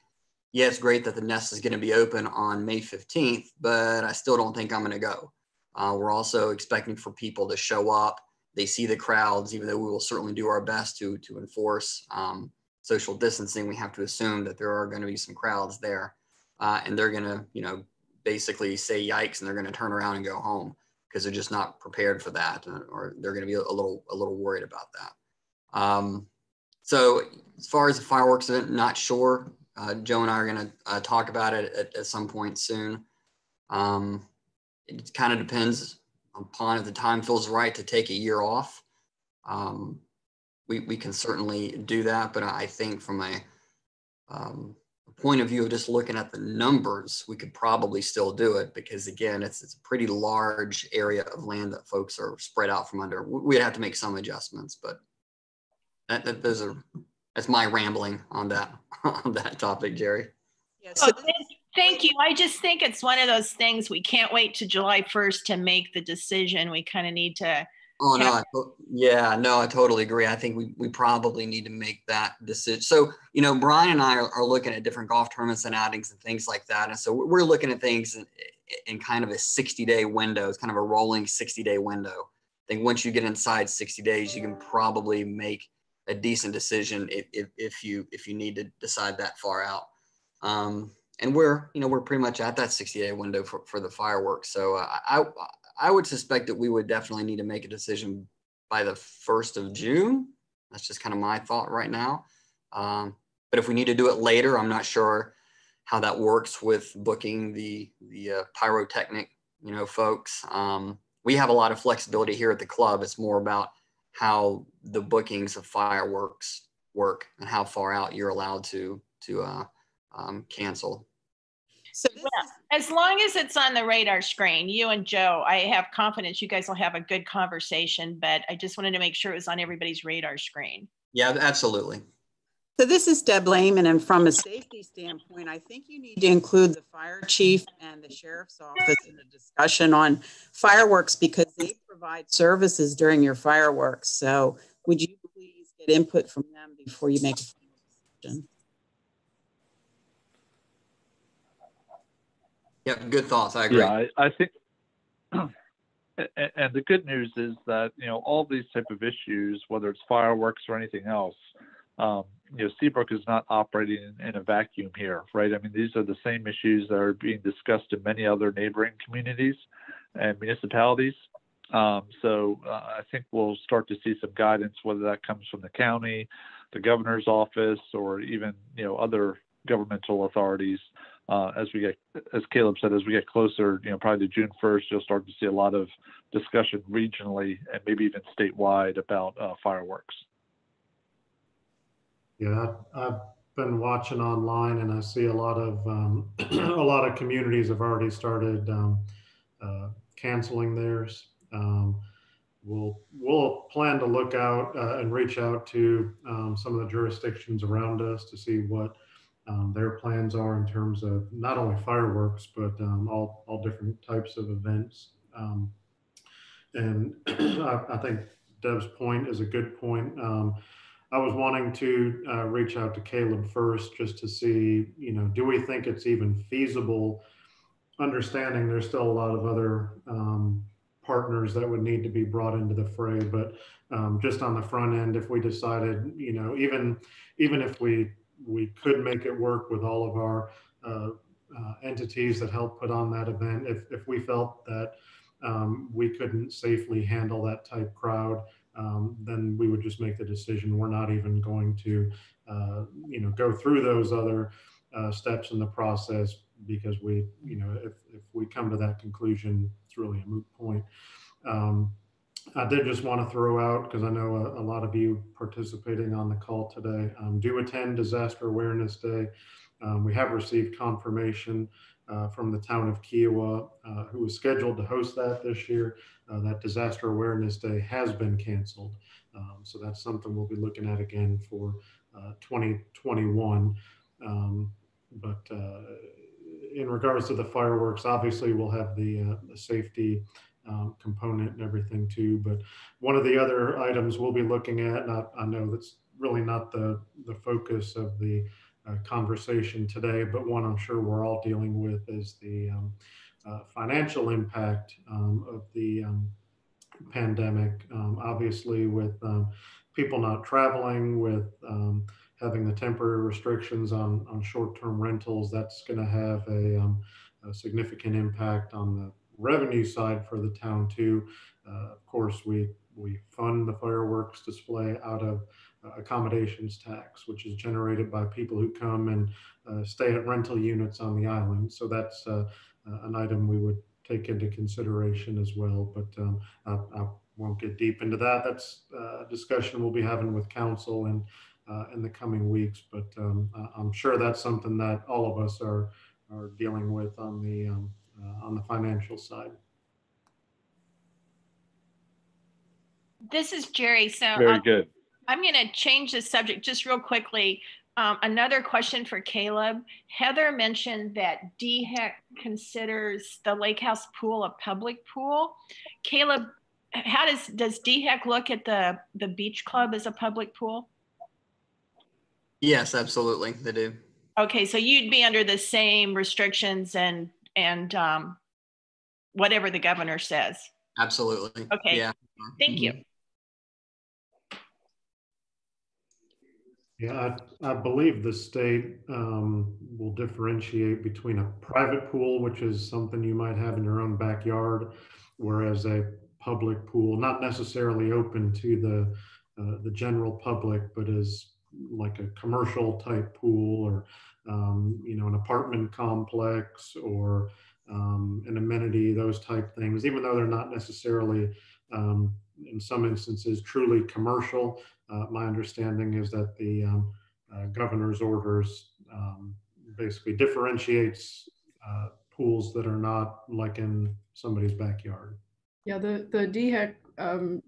yeah, it's great that the nest is going to be open on May 15th, but I still don't think I'm going to go. Uh, we're also expecting for people to show up. They see the crowds, even though we will certainly do our best to, to enforce um, social distancing. We have to assume that there are going to be some crowds there. Uh, and they're going to, you know, basically say yikes and they're going to turn around and go home because they're just not prepared for that, uh, or they're going to be a little a little worried about that. Um, so as far as the fireworks event, not sure. Uh, Joe and I are going to uh, talk about it at, at, some point soon. Um, it kind of depends upon if the time feels right to take a year off. Um, we, we can certainly do that, but I think from a um, point of view of just looking at the numbers, we could probably still do it because again, it's, it's a pretty large area of land that folks are spread out from under. We'd have to make some adjustments, but that, that those are, that's my rambling on that, on that topic, Jerry. Yeah, so thank you. I just think it's one of those things we can't wait to July 1st to make the decision. We kind of need to Oh no, I, yeah, no, I totally agree. I think we, we probably need to make that decision. So, you know, Brian and I are, are looking at different golf tournaments and outings and things like that. And so we're looking at things in, in kind of a 60 day window. It's kind of a rolling 60 day window. I think once you get inside 60 days, you can probably make a decent decision if, if, if you if you need to decide that far out. Um, and we're you know we're pretty much at that 60 day window for, for the fireworks. So uh, I I would suspect that we would definitely need to make a decision by the 1st of June. That's just kind of my thought right now. Um, but if we need to do it later, I'm not sure how that works with booking the, the uh, pyrotechnic, you know, folks. Um, we have a lot of flexibility here at the club. It's more about how the bookings of fireworks work and how far out you're allowed to, to uh, um, cancel. So well, as long as it's on the radar screen, you and Joe, I have confidence you guys will have a good conversation, but I just wanted to make sure it was on everybody's radar screen. Yeah, absolutely. So this is Deb Lehman, and from a safety standpoint, I think you need to include the fire chief and the sheriff's office in a discussion on fireworks because they provide services during your fireworks. So would you please get input from them before you make a decision? Yeah, good thoughts. I agree. Yeah, I, I think, and the good news is that you know all these type of issues, whether it's fireworks or anything else, um, you know, Seabrook is not operating in, in, a vacuum here, right? I mean, these are the same issues that are being discussed in many other neighboring communities and municipalities. Um, so uh, I think we'll start to see some guidance, whether that comes from the county, the governor's office, or even you know other governmental authorities uh, as we get, as Caleb said, as we get closer, you know, probably to June 1st, you'll start to see a lot of discussion regionally and maybe even statewide about uh, fireworks. Yeah, I've been watching online and I see a lot of um, a lot of communities have already started um, uh, canceling theirs. Um, we'll we'll plan to look out uh, and reach out to um, some of the jurisdictions around us to see what um, their plans are in terms of not only fireworks, but um, all, all different types of events. Um, and I, I, think Deb's point is a good point. Um, I was wanting to uh, reach out to Caleb first just to see, you know, do we think it's even feasible? Understanding there's still a lot of other um, partners that would need to be brought into the fray, but um, just on the front end, if we decided, you know, even even if we we could make it work with all of our uh, uh, entities that help put on that event. If, if we felt that um, we couldn't safely handle that type crowd, um, then we would just make the decision. We're not even going to, uh, you know, go through those other uh, steps in the process because we, you know, if, if we come to that conclusion, it's really a moot point. Um, I did just want to throw out, because I know a, a, lot of you participating on the call today um, do attend Disaster Awareness Day. Um, we have received confirmation uh, from the town of Kiawah, uh, who was scheduled to host that this year, uh, that Disaster Awareness Day has been canceled. Um, so that's something we'll be looking at again for uh, 2021. Um, but uh, in regards to the fireworks, obviously we'll have the, uh, the safety um, component and everything too. But one of the other items we'll be looking at, and I, I know that's really not the, the focus of the uh, conversation today, but one I'm sure we're all dealing with is the um, uh, financial impact um, of the um, pandemic. Um, obviously, with um, people not traveling, with having the temporary restrictions on, on short-term rentals, that's going to have a, a significant impact on the revenue side for the town too. Uh, of course, we we fund the fireworks display out of uh, accommodations tax, which is generated by people who come and uh, stay at rental units on the island. So that's uh, uh, an item we would take into consideration as well. But um, I, I, won't get deep into that. That's a discussion we'll be having with council and uh, in the coming weeks. But um, I'm sure that's something that all of us are are dealing with on the um, uh, on the financial side. This is Jerry. So Very um, good. I'm going to change the subject just real quickly. Um, another question for Caleb. Heather mentioned that DHEC considers the Lake House pool a public pool. Caleb, how does does DHEC look at the the beach club as a public pool? Yes, absolutely, they do. Okay, so you'd be under the same restrictions and and um, whatever the governor says. Absolutely. Okay. Yeah. Thank you. Yeah, I, I believe the state um, will differentiate between a private pool, which is something you might have in your own backyard, whereas a public pool, not necessarily open to the uh, the general public, but is like a commercial type pool or um, you know an apartment complex or um, an amenity, those type things. Even though they're not necessarily um, in some instances truly commercial, uh, my understanding is that the um, uh, governor's orders um, basically differentiates uh, pools that are not like in somebody's backyard. Yeah, the, the DHEC um,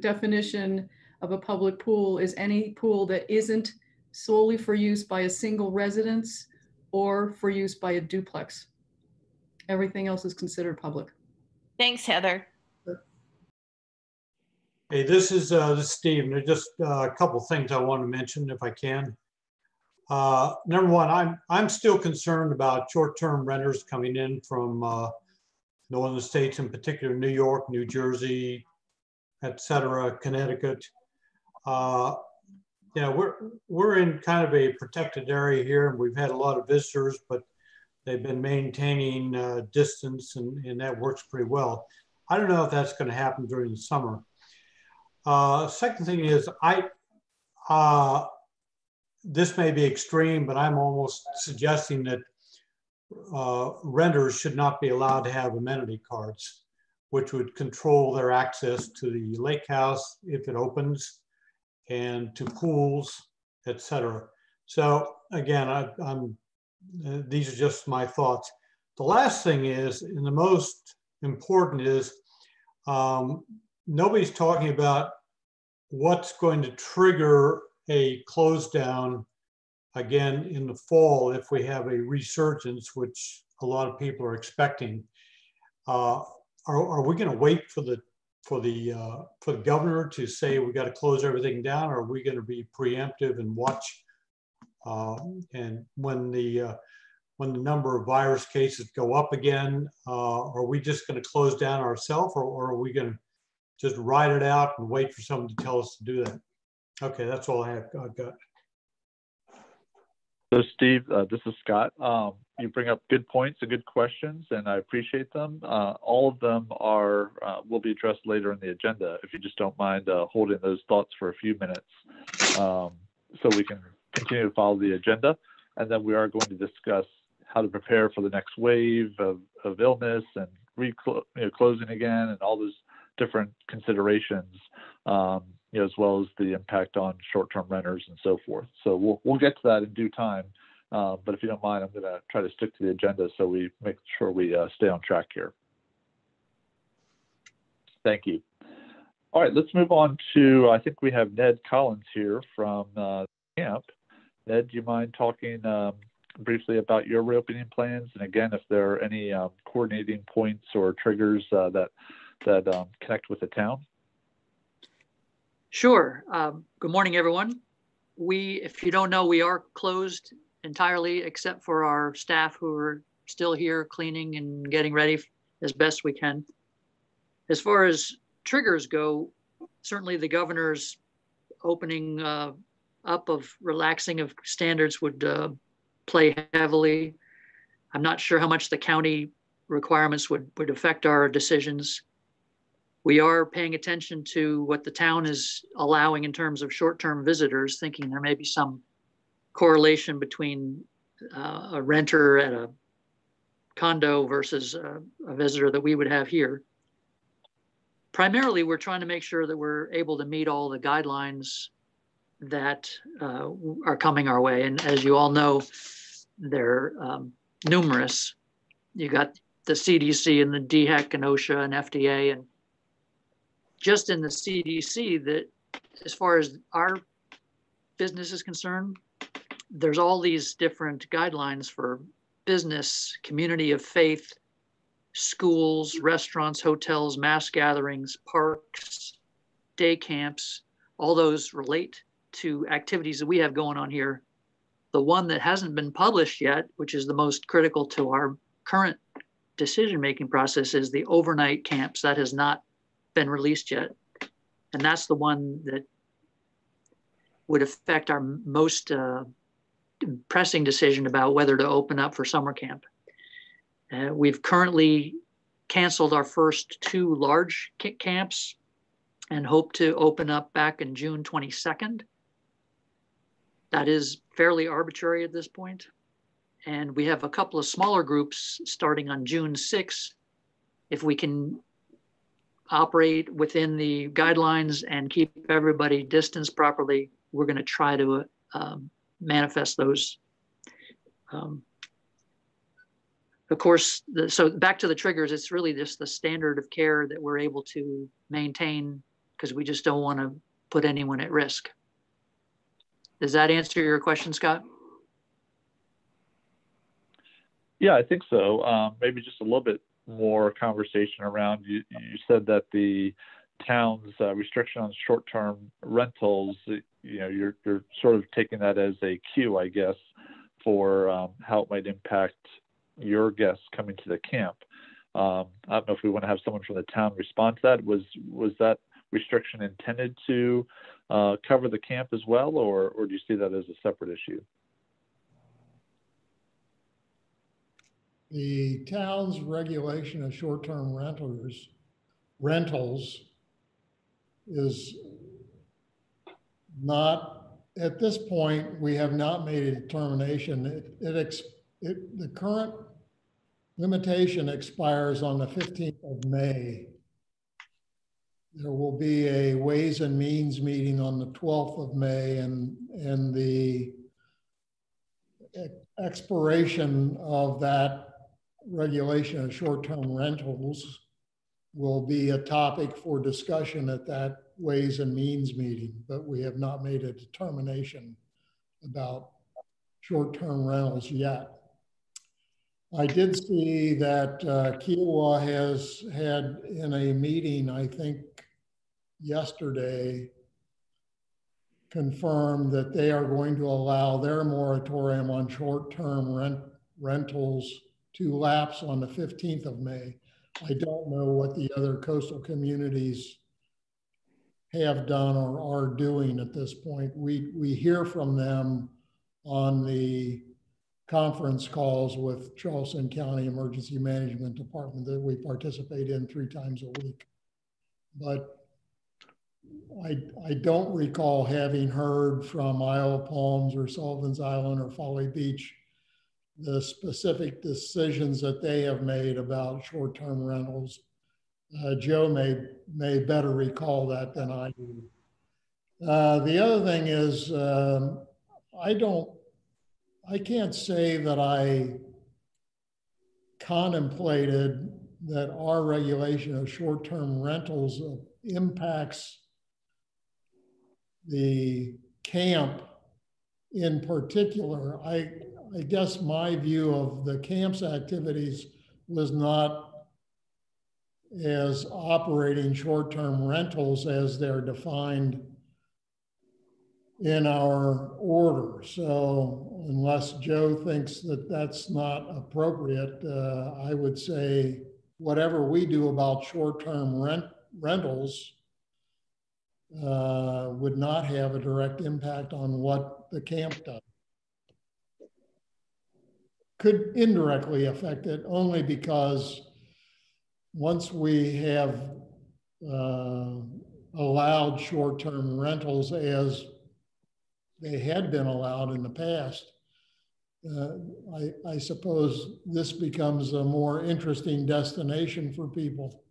definition of a public pool is any pool that isn't solely for use by a single residence or for use by a duplex. Everything else is considered public. Thanks, Heather. Hey, this is, uh, this is Steve. There's just uh, a couple things I want to mention if I can. Uh, number one, I'm, I'm still concerned about short-term renters coming in from uh, northern states, in particular New York, New Jersey, et cetera, Connecticut. Uh, know, we're, we're in kind of a protected area here and we've had a lot of visitors, but they've been maintaining uh, distance and, and that works pretty well. I don't know if that's going to happen during the summer. Uh, second thing is, I uh, this may be extreme, but I'm almost suggesting that uh, renters should not be allowed to have amenity cards, which would control their access to the lake house if it opens, and to pools, etc. So again, I, am uh, these are just my thoughts. The last thing is, and the most important is, um, nobody's talking about what's going to trigger a close down again in the fall if we have a resurgence, which a lot of people are expecting. Uh, are, are we going to wait for the for the uh, for the governor to say we got to close everything down, or are we going to be preemptive and watch? Uh, and when the uh, when the number of virus cases go up again, uh, are we just going to close down ourselves, or, or, are we going to just ride it out and wait for someone to tell us to do that? Okay, that's all I have. I've got. So, Steve, uh, this is Scott. Um, you bring up good points and good questions, and I appreciate them. Uh, all of them are uh, will be addressed later in the agenda. If you just don't mind uh, holding those thoughts for a few minutes, um, so we can continue to follow the agenda, and then we are going to discuss how to prepare for the next wave of, of illness and re you know, closing again, and all those different considerations. Um, you know, as well as the impact on short-term renters and so forth. So we'll we'll get to that in due time. Uh, but if you don't mind, I'm going to try to stick to the agenda so we make sure we uh, stay on track here. Thank you. All right, let's move on to, I think we have Ned Collins here from uh, camp. Ned, do you mind talking um, briefly about your reopening plans? And again, if there are any um, coordinating points or triggers uh, that, that um, connect with the town? Sure. Um, good morning, everyone. We, if you don't know, we are closed entirely except for our staff who are still here cleaning and getting ready as best we can. As far as triggers go, certainly the governor's opening uh, up of relaxing of standards would uh, play heavily. I'm not sure how much the county requirements would, would affect our decisions. We are paying attention to what the town is allowing in terms of short-term visitors, thinking there may be some correlation between uh, a renter at a condo versus a, a visitor that we would have here. Primarily, we're trying to make sure that we're able to meet all the guidelines that uh, are coming our way. And as you all know, they're um, numerous. You got the CDC and the DHEC and OSHA and FDA. And just in the CDC, that as far as our business is concerned, there's all these different guidelines for business, community of faith, schools, restaurants, hotels, mass gatherings, parks, day camps, all those relate to activities that we have going on here. The one that hasn't been published yet, which is the most critical to our current decision making process, is the overnight camps. That has not been released yet. And that's the one that would affect our most uh, pressing decision about whether to open up for summer camp. Uh, we've currently canceled our first two large camps and hope to open up back in June 22nd. That is fairly arbitrary at this point. And we have a couple of smaller groups starting on June 6th. If we can operate within the guidelines and keep everybody distanced properly, we're going to try to um, manifest those. Um, of course, the, so back to the triggers, it's really just the standard of care that we're able to maintain because we just don't want to put anyone at risk. Does that answer your question, Scott? Yeah, I think so. Um, maybe just a little bit more conversation around. You, you said that the town's uh, restriction on short-term rentals. You know, you're you're sort of taking that as a cue, I guess, for um, how it might impact your guests coming to the camp. Um, I don't know if we want to have someone from the town respond to that. Was was that restriction intended to uh, cover the camp as well, or, or do you see that as a separate issue? The town's regulation of short-term renters, rentals is not, at this point, we have not made a determination. It, it, it the current limitation expires on the 15th of May. There will be a Ways and Means meeting on the 12th of May and, and the expiration of that regulation of short-term rentals will be a topic for discussion at that Ways and Means meeting, but we have not made a determination about short-term rentals yet. I did see that uh, Kiawah has had in a meeting, I think yesterday, confirmed that they are going to allow their moratorium on short-term rent rentals to lapse on the 15th of May. I don't know what the other coastal communities have done or are doing at this point. We, we hear from them on the conference calls with Charleston County Emergency Management Department that we participate in three times a week. But I, I don't recall having heard from Isle of Palms or Sullivan's Island or Folly Beach the specific decisions that they have made about short-term rentals. Uh, Joe may, may better recall that than I do. Uh, the other thing is, um, I don't I can't say that I contemplated that our regulation of short-term rentals impacts the camp in particular. I, I guess my view of the camp's activities was not as operating short-term rentals as they're defined in our order. So unless Joe thinks that that's not appropriate, uh, I would say whatever we do about short-term rent rentals uh, would not have a direct impact on what the camp does. could indirectly affect it only because once we have uh, allowed short-term rentals as they had been allowed in the past, uh, I, I suppose this becomes a more interesting destination for people.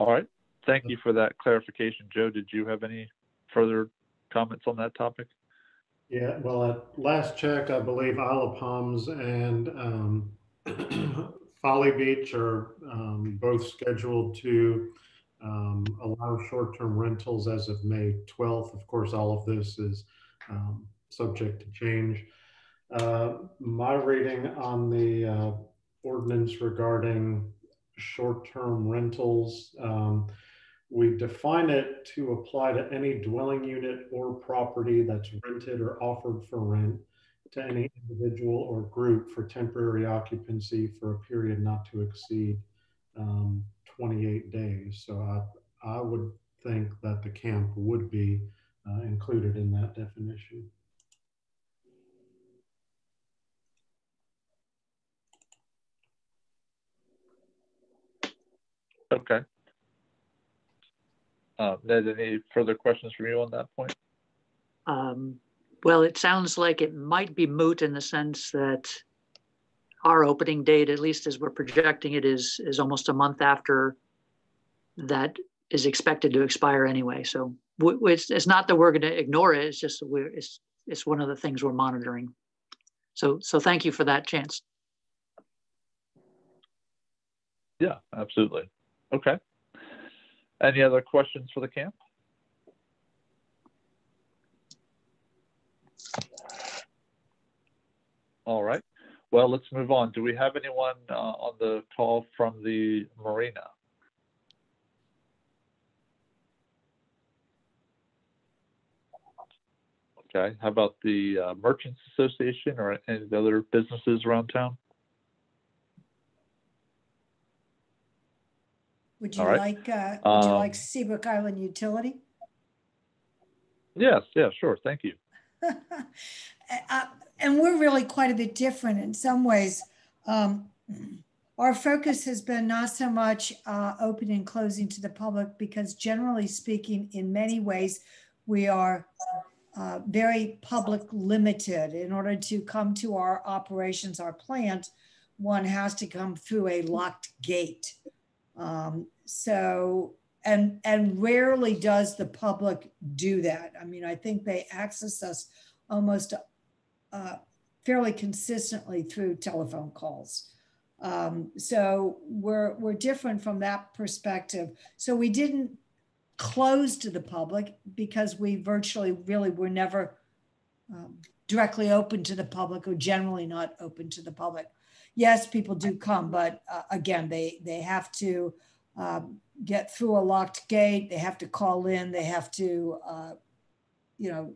All right. Thank you for that clarification. Joe, did you have any further comments on that topic? Yeah, well, at last check, I believe Isle of Palms and um, Folly Beach are um, both scheduled to um, allow short-term rentals as of May 12th. Of course, all of this is um, subject to change. Uh, my reading on the uh, ordinance regarding short-term rentals, um, we define it to apply to any dwelling unit or property that's rented or offered for rent to any individual or group for temporary occupancy for a period not to exceed um, 28 days. So I, I would think that the camp would be uh, included in that definition. Okay. Uh, Ned, any further questions from you on that point? Um, well, it sounds like it might be moot in the sense that our opening date, at least as we're projecting it, is is almost a month after that is expected to expire anyway. So it's, it's not that we're going to ignore it. It's just we're it's it's one of the things we're monitoring. So so thank you for that chance. Yeah, absolutely. Okay. Any other questions for the camp? All right. Well, let's move on. Do we have anyone uh, on the call from the marina? Okay. How about the uh, Merchants Association or any other businesses around town? Would you All right. like, uh, would you Um, like Seabrook Island Utility? Yes, yeah, sure. Thank you. Uh, And we're really quite a bit different in some ways. Um, Our focus has been not so much uh, open and closing to the public because generally speaking, in many ways, we are uh, very public limited. In order to come to our operations, our plant, one has to come through a locked gate. Um, so, and, and rarely does the public do that. I mean, I think they access us almost uh, fairly consistently through telephone calls. Um, so we're, we're different from that perspective. So we didn't close to the public because we virtually really were never um, directly open to the public or generally not open to the public. Yes, people do come, but uh, again, they, they have to um, get through a locked gate. They have to call in. They have to, uh, you know,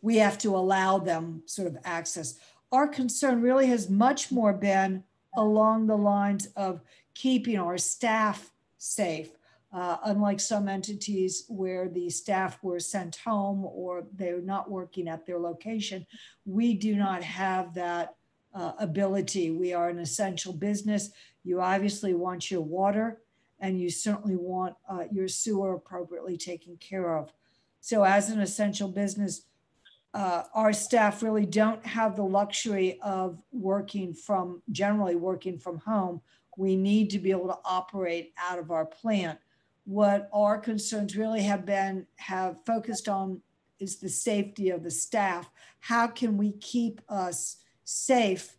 we have to allow them sort of access. Our concern really has much more been along the lines of keeping our staff safe. Uh, unlike some entities where the staff were sent home or they're not working at their location, we do not have that uh, ability. We are an essential business. You obviously want your water and you certainly want uh, your sewer appropriately taken care of. So, as an essential business, uh, our staff really don't have the luxury of working from generally working from home. We need to be able to operate out of our plant. What our concerns really have been have focused on is the safety of the staff. How can we keep us safe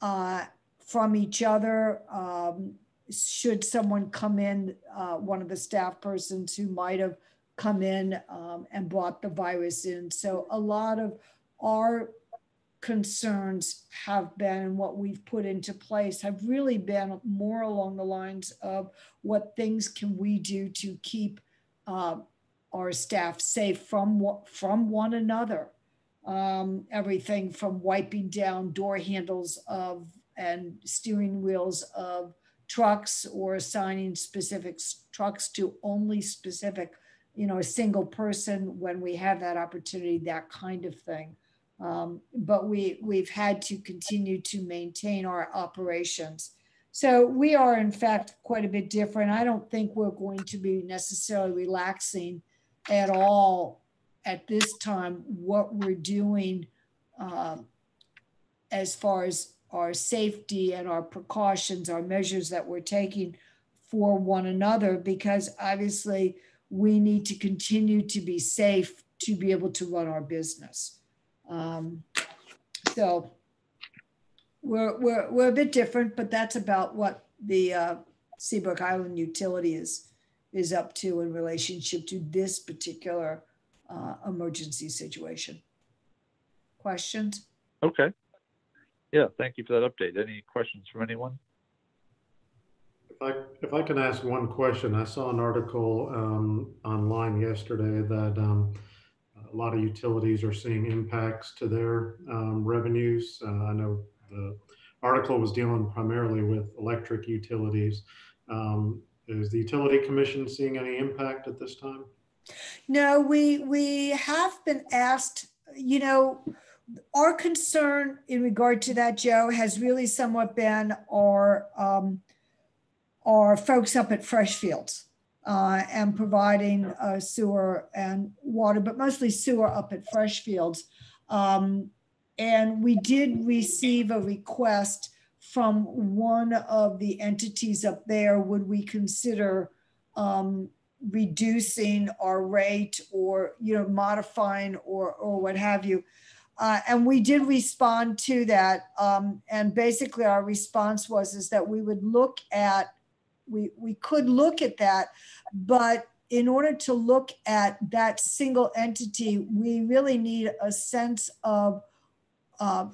uh, from each other? Um, should someone come in, uh, one of the staff persons who might have come in um, and brought the virus in. So a lot of our concerns have been and what we've put into place have really been more along the lines of what things can we do to keep uh, our staff safe from from one another. Um, everything from wiping down door handles of and steering wheels of trucks or assigning specific trucks to only specific you know, a single person when we have that opportunity, that kind of thing. Um, but we, we've had to continue to maintain our operations. So we are in fact quite a bit different. I don't think we're going to be necessarily relaxing at all at this time what we're doing um, as far as our safety and our precautions, our measures that we're taking for one another, because obviously we need to continue to be safe to be able to run our business. Um, so we're, we're, we're a bit different, but that's about what the uh, Seabrook Island utility is, is up to in relationship to this particular uh, emergency situation. Questions? Okay. Yeah, thank you for that update. Any questions from anyone? If I, if I can ask one question, I saw an article um, online yesterday that um, a lot of utilities are seeing impacts to their um, revenues. Uh, I know the article was dealing primarily with electric utilities. Um, is the utility commission seeing any impact at this time? No, we we have been asked, you know, our concern in regard to that, Joe, has really somewhat been our um, our folks up at Freshfields uh, and providing uh, sewer and water, but mostly sewer up at Freshfields. Um, and we did receive a request from one of the entities up there. Would we consider um, reducing our rate or you know modifying or or what have you? Uh, and we did respond to that. Um, and basically, our response was is that we would look at we we could look at that, but in order to look at that single entity, we really need a sense of uh,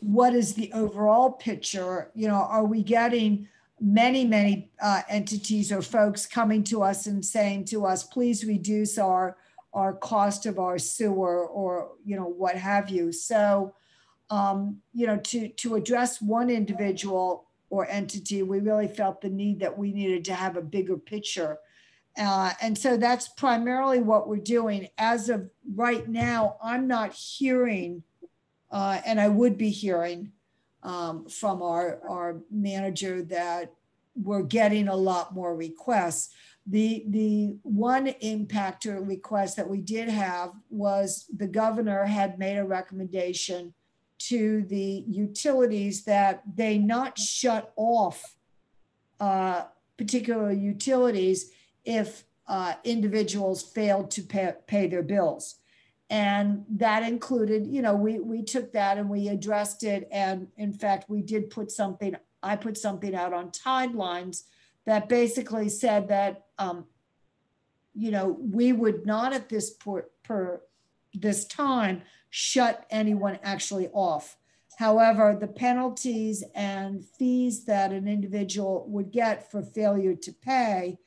what is the overall picture? You know, are we getting many, many uh, entities or folks coming to us and saying to us, please reduce our our cost of our sewer or you know what have you. So, um, you know, to to address one individual or entity, we really felt the need that we needed to have a bigger picture. Uh, and so that's primarily what we're doing. As of right now, I'm not hearing uh, and I would be hearing um, from our, our manager that we're getting a lot more requests. The, the one impactor request that we did have was the governor had made a recommendation to the utilities that they not shut off uh, particular utilities if uh, individuals failed to pay, pay their bills and that included you know we we took that and we addressed it. And in fact we did put something i put something out on Tidelines that basically said that um, you know we would not at this per, per this time shut anyone actually off. However the penalties and fees that an individual would get for failure to pay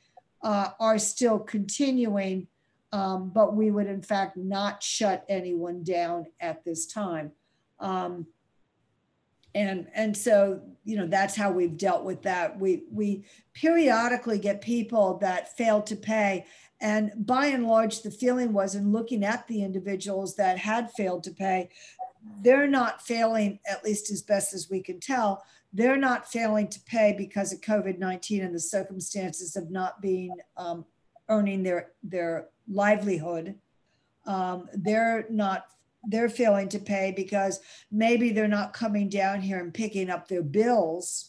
uh, are still continuing um, but we would in fact not shut anyone down at this time. Um, and and so you know that's how we've dealt with that. We we periodically get people that fail to pay, and by and large, the feeling was in looking at the individuals that had failed to pay, they're not failing, at least as best as we can tell, they're not failing to pay because of COVID 19 and the circumstances of not being um, earning their, their livelihood. Um, they're not they're failing to pay because maybe they're not coming down here and picking up their bills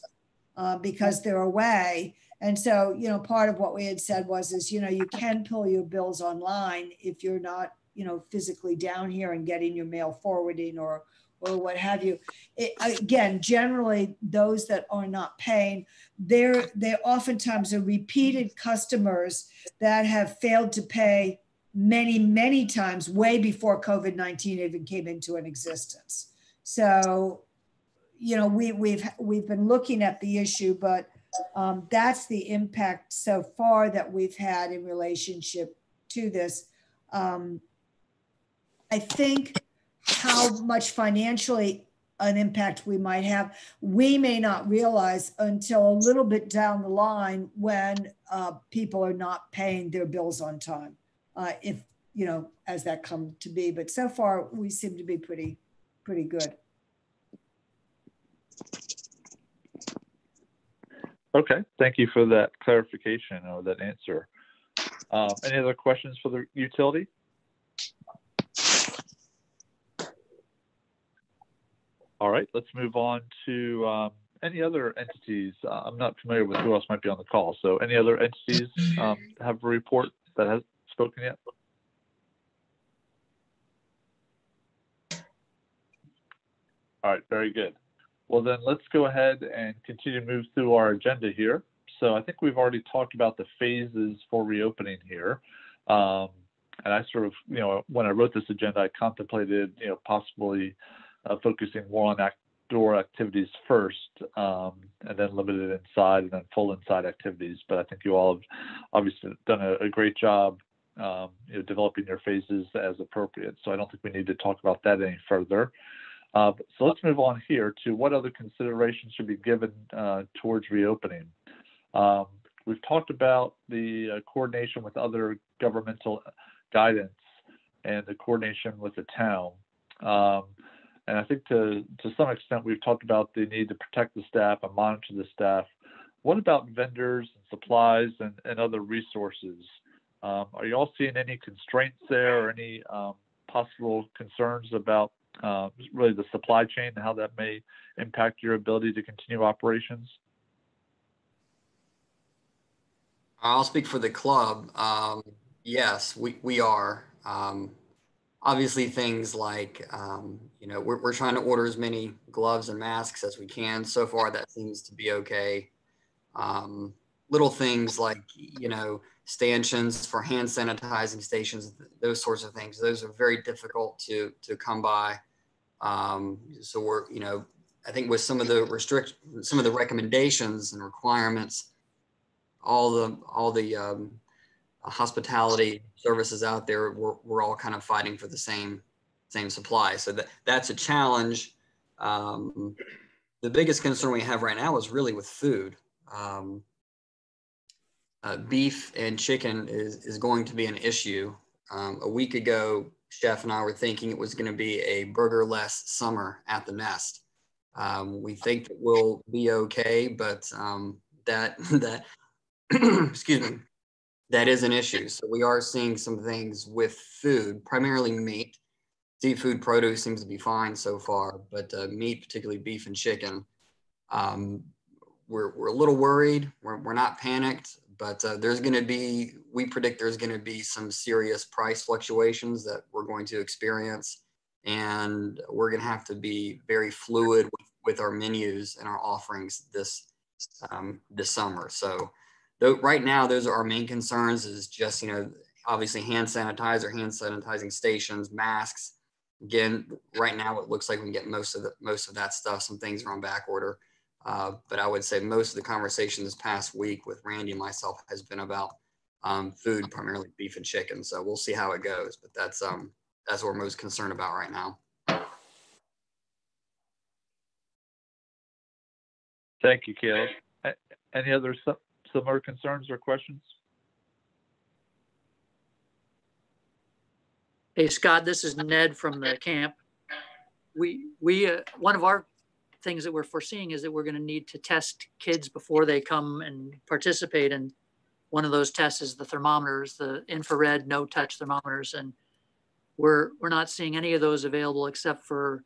uh, because they're away. And so, you know, part of what we had said was, is, you know, you can pull your bills online if you're not, you know, physically down here and getting your mail forwarding or, or what have you. It, again, generally those that are not paying, they're, they oftentimes are repeated customers that have failed to pay many, many times way before COVID 19 even came into an existence. So, you know, we, we've we've been looking at the issue, but um, that's the impact so far that we've had in relationship to this. Um, I think how much financially an impact we might have. We may not realize until a little bit down the line when uh, people are not paying their bills on time. Uh, if you know, as that come to be, but so far we seem to be pretty, pretty good. Okay, thank you for that clarification or that answer. Um, any other questions for the utility? All right, let's move on to um, any other entities. Uh, I'm not familiar with who else might be on the call. So any other entities um, have a report that has spoken yet? All right, very good. Well, then let's go ahead and continue to move through our agenda here. So I think we've already talked about the phases for reopening here. Um, and I sort of, you know, when I wrote this agenda, I contemplated, you know, possibly uh, focusing more on outdoor activities first, um, and then limited inside, and then full inside activities. But I think you all have obviously done a, a great job, um, you know, developing your phases as appropriate. So I don't think we need to talk about that any further. Uh, so let's move on here to what other considerations should be given uh, towards reopening. Um, we've talked about the uh, coordination with other governmental guidance and the coordination with the town. Um, and I think to, to some extent, we've talked about the need to protect the staff and monitor the staff. What about vendors and supplies and, and other resources? Um, are you all seeing any constraints there or any um, possible concerns about uh, really the supply chain and how that may impact your ability to continue operations? I'll speak for the club. Um, yes, we, we are. Um, obviously, things like, um, you know, we're, we're trying to order as many gloves and masks as we can. So far, that seems to be okay. Um, little things like, you know, stanchions for hand sanitizing stations, those sorts of things. Those are very difficult to, to come by. Um, so we're, you know, I think with some of the restrict, some of the recommendations and requirements, all the all the um, hospitality services out there, we're, we're all kind of fighting for the same same supply. So that that's a challenge. Um, the biggest concern we have right now is really with food. Um, uh, beef and chicken is, is going to be an issue. Um, a week ago, Chef and I were thinking it was going to be a burger-less summer at the Nest. Um, we think that we'll be okay, but um, that that excuse me, that is an issue. So we are seeing some things with food, primarily meat. Seafood produce seems to be fine so far, but uh, meat, particularly beef and chicken, um, we're, we're a little worried. We're, we're not panicked, but uh, there's going to be, we predict there's going to be some serious price fluctuations that we're going to experience. And we're going to have to be very fluid with, with our menus and our offerings this, um, this summer. So though right now those are our main concerns is just you know obviously hand sanitizer hand sanitizing stations masks. Again right now it looks like we can get most of the most of that stuff some things are on back order. Uh, but i would say most of the conversation this past week with randy and myself has been about um, food primarily beef and chicken. So we'll see how it goes but that's um that's what we're most concerned about right now. Thank you caleb any other similar concerns or questions? Hey, Scott, this is Ned from the camp. We, we, uh, one of our things that we're foreseeing is that we're going to need to test kids before they come and participate. And one of those tests is the thermometers, the infrared no touch thermometers. And we're, we're not seeing any of those available except for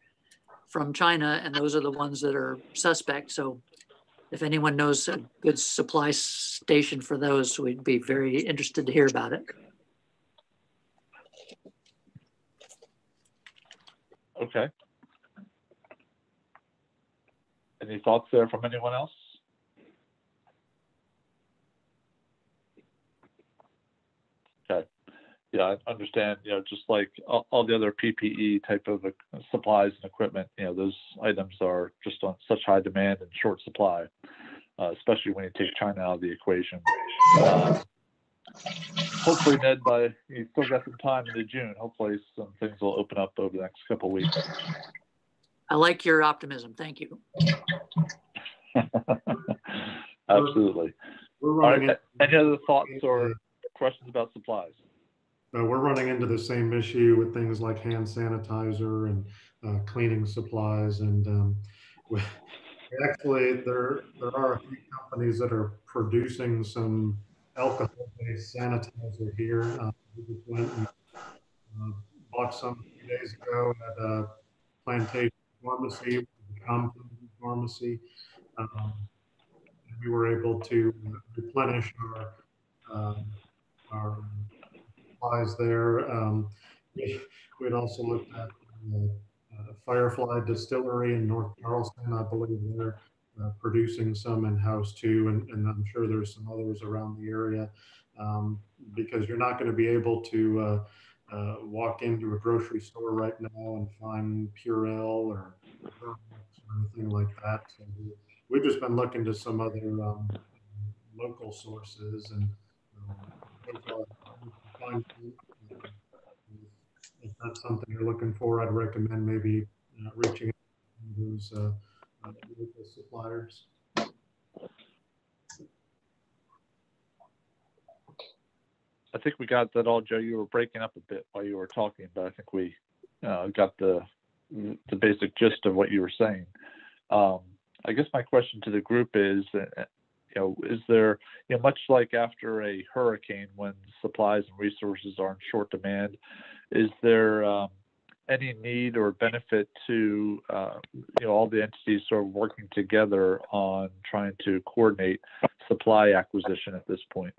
from China. And those are the ones that are suspect. So if anyone knows a good supply station for those, we'd be very interested to hear about it. Okay. Any thoughts there from anyone else? Okay. Yeah, I understand, you know, just like all, all the other PPE type of uh, supplies and equipment, you know, those items are just on such high demand and short supply uh, especially when you take China out of the equation. Uh, hopefully, Ned, by you still got some time into June. Hopefully, some things will open up over the next couple weeks. I like your optimism. Thank you. Absolutely. We're All running, right. Any other thoughts or questions about supplies? Uh, we're running into the same issue with things like hand sanitizer and uh, cleaning supplies. And um, actually, there, there are a few companies that are producing some alcohol-based sanitizer here. Uh, We just went and uh, bought some a few days ago at a plantation pharmacy, compound pharmacy. Um, we were able to replenish our, um, our supplies there. Um, we, we'd also looked at the uh, Firefly Distillery in North Charleston. I believe they're uh, producing some in-house too, and, and I'm sure there's some others around the area. Um, because you're not going to be able to uh, uh, walk into a grocery store right now and find Purell or, or anything like that. So we, we've just been looking to some other um, local sources and um, some. if that's something you're looking for, I'd recommend maybe uh, reaching out to those uh, uh, local suppliers. I think we got that all, Joe. You were breaking up a bit while you were talking, but I think we uh, got the the basic gist of what you were saying. Um, I guess my question to the group is, uh, you know, is there, you know, much like after a hurricane when supplies and resources are in short demand, is there um, any need or benefit to, uh, you know, all the entities sort of working together on trying to coordinate supply acquisition at this point?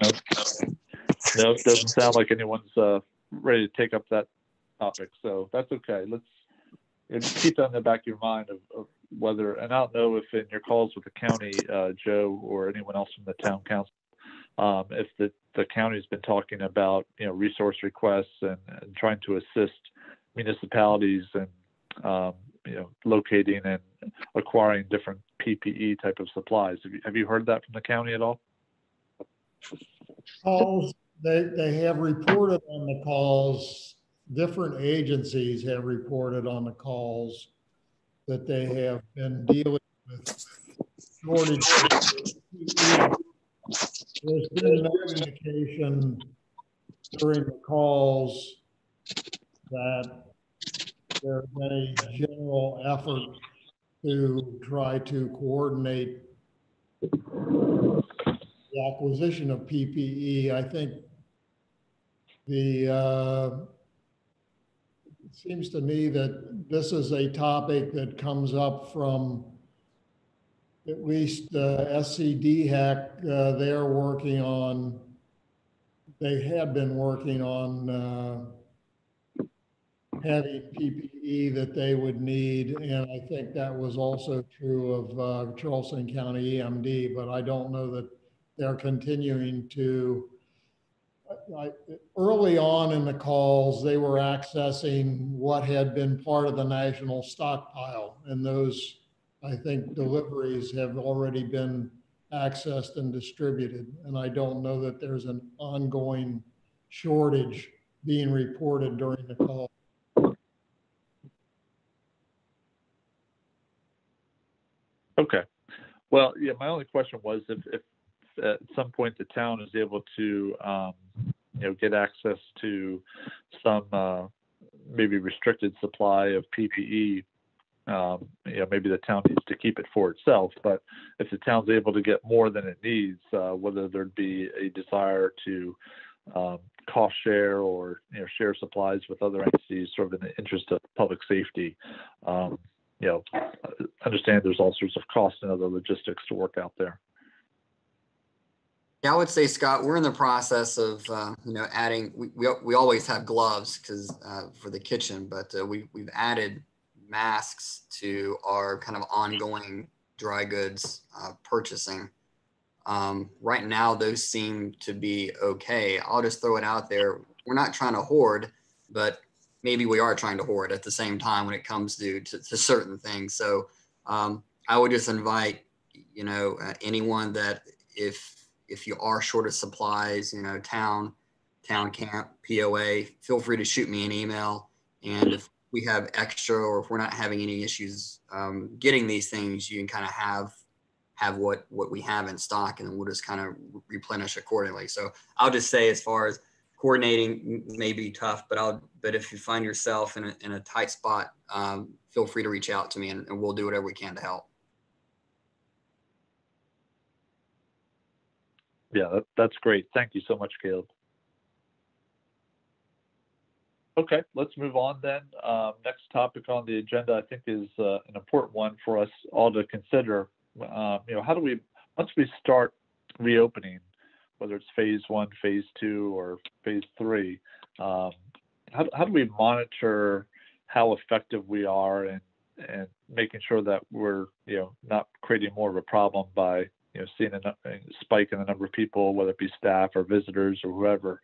No, no, it doesn't sound like anyone's uh, ready to take up that topic, so that's okay. Let's you know, keep that in the back of your mind of, of whether, and I don't know if in your calls with the county, uh, Joe, or anyone else from the town council, um, if the, the county's been talking about, you know, resource requests and, and trying to assist municipalities and, um, you know, locating and acquiring different PPE type of supplies. Have you, have you heard that from the county at all? calls, they, they have reported on the calls, different agencies have reported on the calls that they have been dealing with shortage. There's been no indication during the calls that there's any general effort to try to coordinate the acquisition of PPE, I think the, uh, it seems to me that this is a topic that comes up from at least uh, SC DHEC, uh, they're working on, they have been working on uh, having PPE that they would need. And I think that was also true of uh, Charleston County EMD, but I don't know that they're continuing to, Early on in the calls, they were accessing what had been part of the national stockpile. And those, I think, deliveries have already been accessed and distributed. And I don't know that there's an ongoing shortage being reported during the call. Okay. Well, yeah, my only question was if, if at some point the town is able to, um, you know, get access to some, uh, maybe restricted supply of PPE, um, you know, maybe the town needs to keep it for itself, but if the town's able to get more than it needs, uh, whether there'd be a desire to, um, cost share or, you know, share supplies with other entities, sort of in the interest of public safety. Um, you know, understand there's all sorts of costs and other logistics to work out there. Yeah, I would say, Scott, we're in the process of, uh, you know, adding, we, we, we always have gloves because, uh, for the kitchen, but, uh, we, we've added masks to our kind of ongoing dry goods, uh, purchasing. Um, right now, those seem to be okay. I'll just throw it out there. We're not trying to hoard, but maybe we are trying to hoard at the same time when it comes to, to, to certain things. So, um, I would just invite, you know, uh, anyone that if if you are short of supplies, you know, town, town camp, POA, feel free to shoot me an email. And if we have extra or if we're not having any issues um, getting these things, you can kind of have have what what we have in stock and then we'll just kind of replenish accordingly. So I'll just say as far as coordinating may be tough, but I'll but if you find yourself in a, in a tight spot, um, feel free to reach out to me and, and we'll do whatever we can to help. Yeah, that, that's great. Thank you so much, Caleb. Okay, let's move on then. Um, next topic on the agenda, I think, is uh, an important one for us all to consider. Um, you know, how do we, once we start reopening, whether it's phase one, phase two, or phase three, um, how, how do we monitor how effective we are and and making sure that we're you know not creating more of a problem by you know seeing a, a spike in the number of people, whether it be staff or visitors or whoever,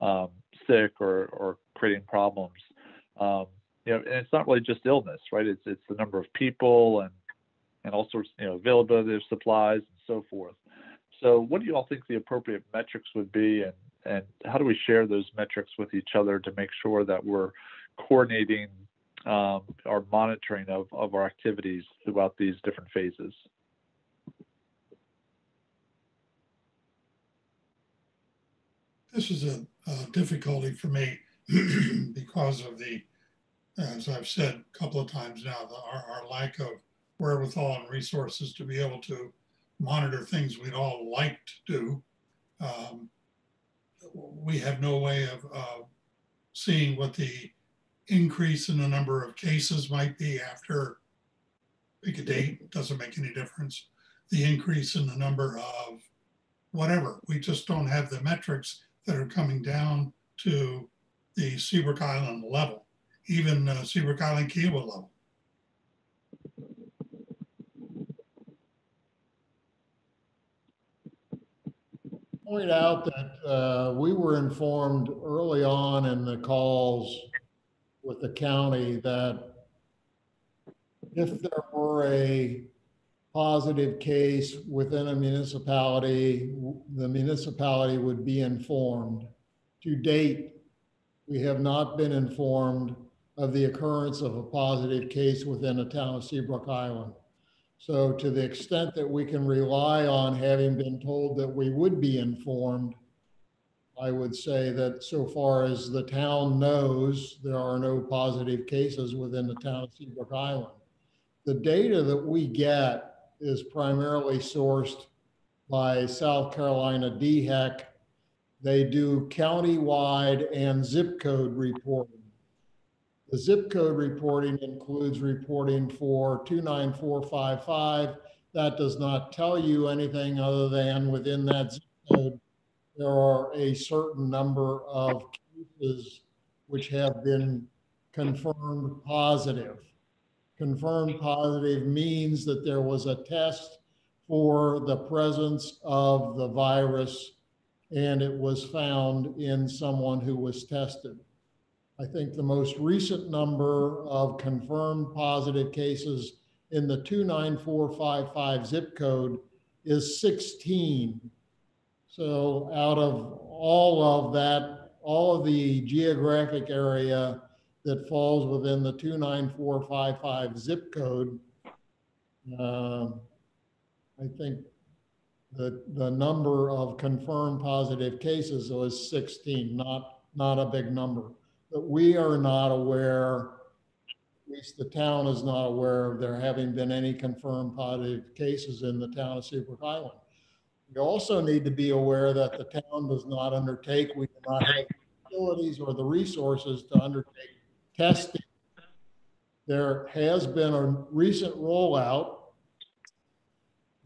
um, sick or or creating problems. Um, you know, and it's not really just illness, right? It's it's the number of people and and all sorts, you know, availability of supplies and so forth. So, what do you all think the appropriate metrics would be, and and how do we share those metrics with each other to make sure that we're coordinating um, our monitoring of, of our activities throughout these different phases? This is a, a difficulty for me because of the, as I've said a couple of times now, the, our, our lack of wherewithal and resources to be able to monitor things we'd all like to do. Um, we have no way of uh, seeing what the increase in the number of cases might be after pick a date, doesn't make any difference. The increase in the number of whatever, we just don't have the metrics that are coming down to the Seabrook Island level, even uh, Seabrook Island Kiawah level. Point out that uh, we were informed early on in the calls with the county that if there were a positive case within a municipality, the municipality would be informed. To date, we have not been informed of the occurrence of a positive case within the town of Seabrook Island. So to the extent that we can rely on having been told that we would be informed, I would say that so far as the town knows, there are no positive cases within the town of Seabrook Island. The data that we get is primarily sourced by South Carolina DHEC. They do countywide and zip code reporting. The zip code reporting includes reporting for 29455. That does not tell you anything other than within that zip code, there are a certain number of cases which have been confirmed positive. Confirmed positive means that there was a test for the presence of the virus and it was found in someone who was tested. I think the most recent number of confirmed positive cases in the 29455 zip code is 16. So out of all of that, all of the geographic area that falls within the 29455 zip code, uh, I think the, the number of confirmed positive cases was 16, not, not a big number but we are not aware, at least the town is not aware of there having been any confirmed positive cases in the town of Seabrook Island. We also need to be aware that the town does not undertake, we do not have facilities or the resources to undertake testing. There has been a recent rollout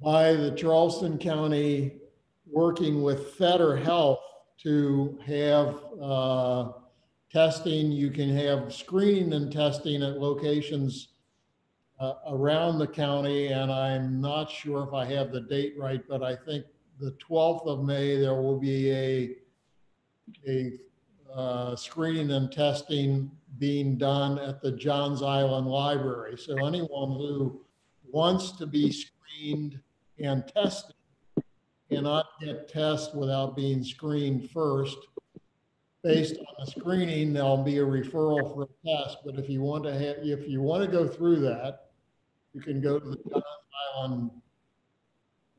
by the Charleston County working with Fetter Health to have uh, testing. You can have screening and testing at locations uh, around the county. And I'm not sure if I have the date right, but I think the 12th of May, there will be a, a uh, screening and testing being done at the Johns Island Library. So anyone who wants to be screened and tested cannot get test without being screened first. Based on the screening, there'll be a referral for a test, but if you want to have, if you want to go through that, you can go to the Johns Island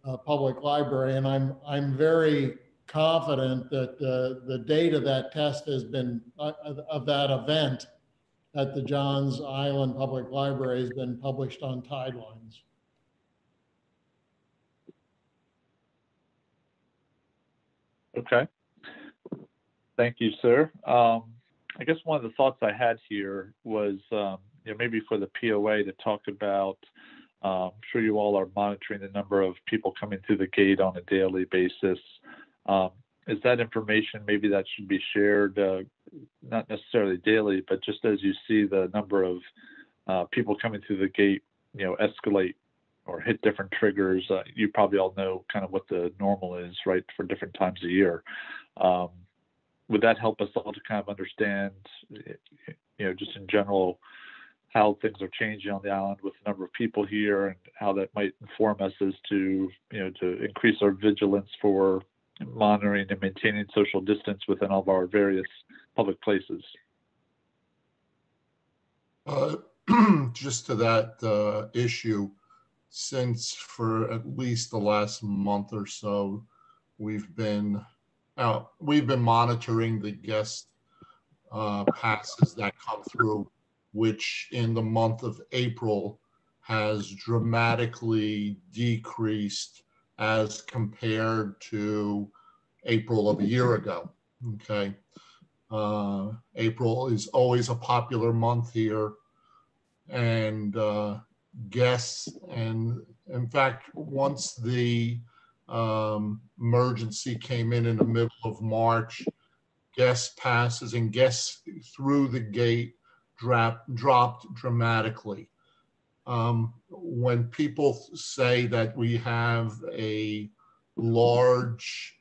uh, Public Library, and I'm, I'm very confident that the, date of that test has been, uh, of that event at the Johns Island Public Library has been published on Tidelines. Okay. Thank you, sir. Um, I guess one of the thoughts I had here was, um, you know, maybe for the POA to talk about. Um, I'm sure you all are monitoring the number of people coming through the gate on a daily basis. Um, is that information maybe that should be shared, uh, not necessarily daily, but just as you see the number of uh, people coming through the gate, you know, escalate or hit different triggers. Uh, you probably all know kind of what the normal is, right, for different times of year. Um, would that help us all to kind of understand, you know, just in general, how things are changing on the island with the number of people here and how that might inform us as to, you know, to increase our vigilance for monitoring and maintaining social distance within all of our various public places? Uh, just to that uh, issue, since for at least the last month or so, we've been out, we've been monitoring the guest uh, passes that come through, which in the month of April has dramatically decreased as compared to April of a year ago. Okay. Uh, April is always a popular month here. And uh, guests, and in fact, once the um, emergency came in in the middle of March, guest passes and guests through the gate drop, dropped dramatically. Um, when people say that we have a large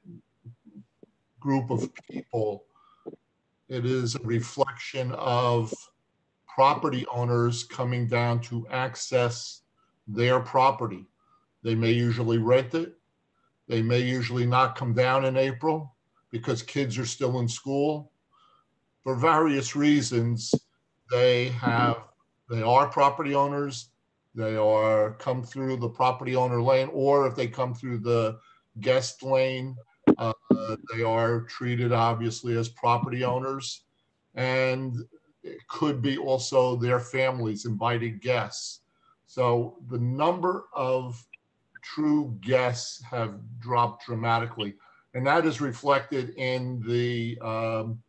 group of people, it is a reflection of property owners coming down to access their property. They may usually rent it. They may usually not come down in April because kids are still in school. For various reasons, they have, they are property owners. They are come through the property owner lane, or if they come through the guest lane, uh, they are treated obviously as property owners. And it could be also their families invited guests. So the number of true guests have dropped dramatically. And that is reflected in the, um,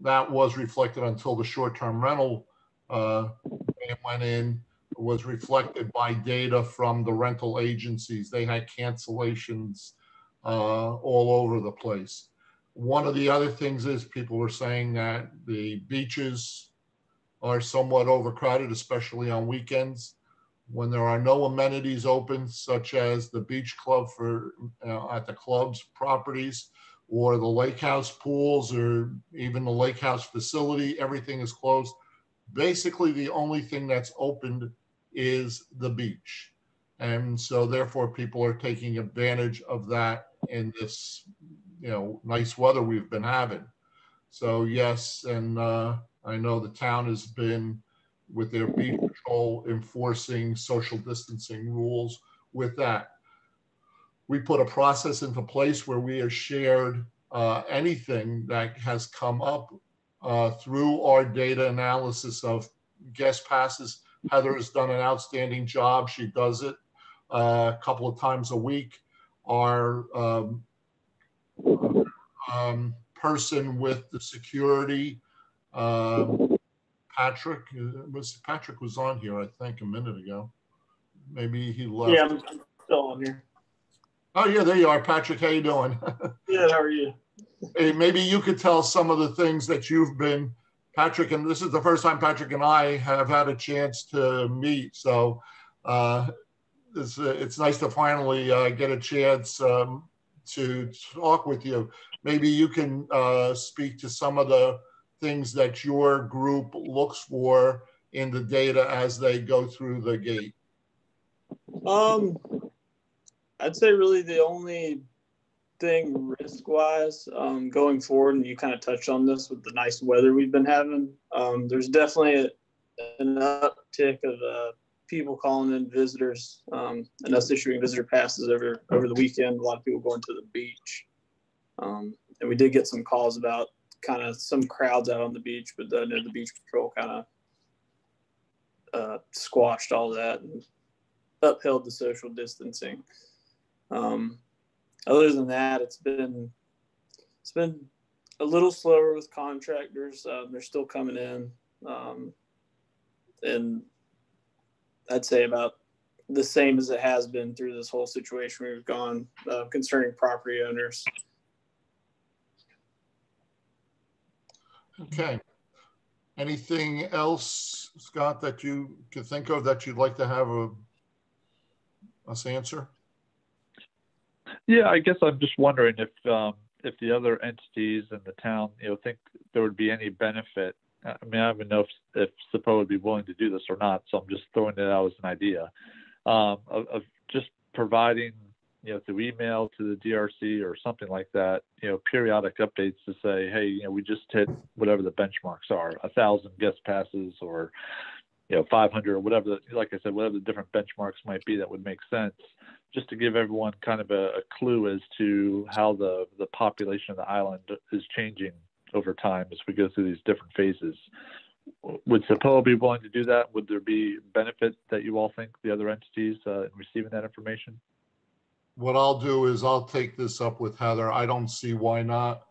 that was reflected until the short-term rental uh, went in, was reflected by data from the rental agencies. They had cancellations uh, all over the place. One of the other things is people were saying that the beaches are somewhat overcrowded, especially on weekends when there are no amenities open, such as the beach club for uh, at the club's properties or the lake house pools or even the lake house facility, everything is closed. Basically, the only thing that's opened is the beach. And so therefore people are taking advantage of that in this, you know, nice weather we've been having. So yes, and uh, I know the town has been with their beach patrol enforcing social distancing rules with that. We put a process into place where we have shared uh, anything that has come up uh, through our data analysis of guest passes. Heather has done an outstanding job. She does it uh, a couple of times a week our um, um, person with the security, um, Patrick, uh, was Patrick was on here, I think, a minute ago. Maybe he left. Yeah, I'm still on here. Oh yeah, there you are, Patrick. How you doing? Good. How are you? hey, maybe you could tell some of the things that you've been, Patrick, and this is the first time Patrick and I have had a chance to meet. So uh, it's, it's nice to finally uh, get a chance um, to talk with you. Maybe you can uh, speak to some of the things that your group looks for in the data as they go through the gate. Um, I'd say really the only risk wise um, going forward, and you kind of touched on this with the nice weather we've been having. Um, there's definitely a, an uptick of uh, people calling in visitors um, and us issuing visitor passes over over the weekend. A lot of people going to the beach, um, and we did get some calls about kind of some crowds out on the beach, but know the beach patrol kind of uh, squashed all that and upheld the social distancing. Um, other than that, it's been it's been a little slower with contractors. Uh, they're still coming in, um, and I'd say about the same as it has been through this whole situation we've gone uh, concerning property owners. Okay. Anything else, Scott, that you can think of that you'd like to have a, us answer? Yeah, I guess I'm just wondering if um, if the other entities in the town, you know, think there would be any benefit. I mean, I don't even know if if SAPO would be willing to do this or not, so I'm just throwing it out as an idea um, of, of just providing, you know, through email to the DRC or something like that, you know, periodic updates to say, hey, you know, we just hit whatever the benchmarks are, a thousand guest passes or, you know, 500 or whatever. The, like I said, whatever the different benchmarks might be that would make sense just to give everyone kind of a, a, clue as to how the, the population of the island is changing over time as we go through these different phases. Would SAPO be willing to do that? Would there be benefit that you all think the other entities uh, in receiving that information? What I'll do is I'll take this up with Heather. I don't see why not.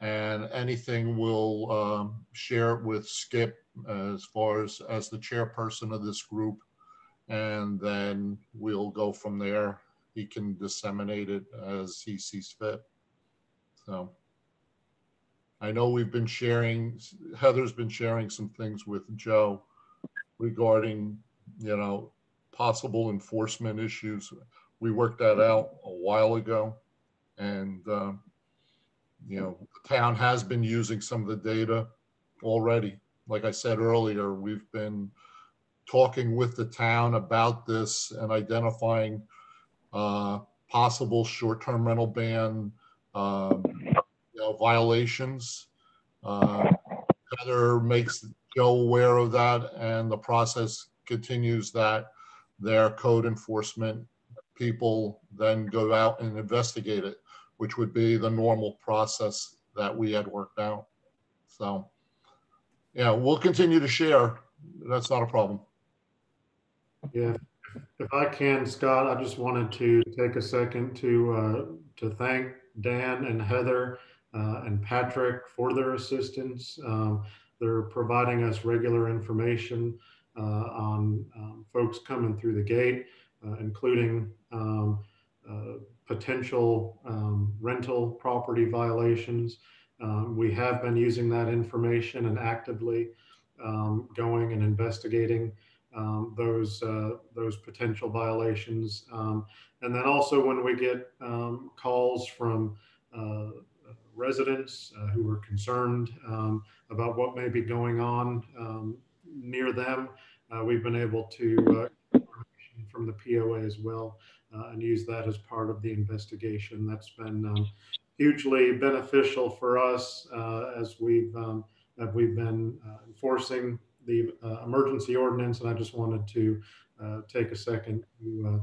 And anything we'll um, share it with Skip as far as as the chairperson of this group. And then we'll go from there he can disseminate it as he sees fit. So I know we've been sharing, Heather's been sharing some things with Joe regarding, you know, possible enforcement issues. We worked that out a while ago. And, uh, you know, the town has been using some of the data already. Like I said earlier, we've been talking with the town about this and identifying uh, possible short-term rental ban um, you know, violations. Uh, Heather makes Joe aware of that, and the process continues that their code enforcement people then go out and investigate it, which would be the normal process that we had worked out. So, yeah, we'll continue to share. That's not a problem. Yeah, if I can, Scott, I just wanted to take a second to uh, to thank Dan and Heather uh, and Patrick for their assistance. Um, they're providing us regular information uh, on um, folks coming through the gate, uh, including um, uh, potential um, rental property violations. Um, we have been using that information and actively um, going and investigating um, those uh, those potential violations. Um, and then also when we get um, calls from uh, residents uh, who are concerned um, about what may be going on um, near them, uh, we've been able to uh, from the POA as well uh, and use that as part of the investigation. That's been um, hugely beneficial for us as we've we've been enforcing the uh, emergency ordinance, and I just wanted to uh, take a second to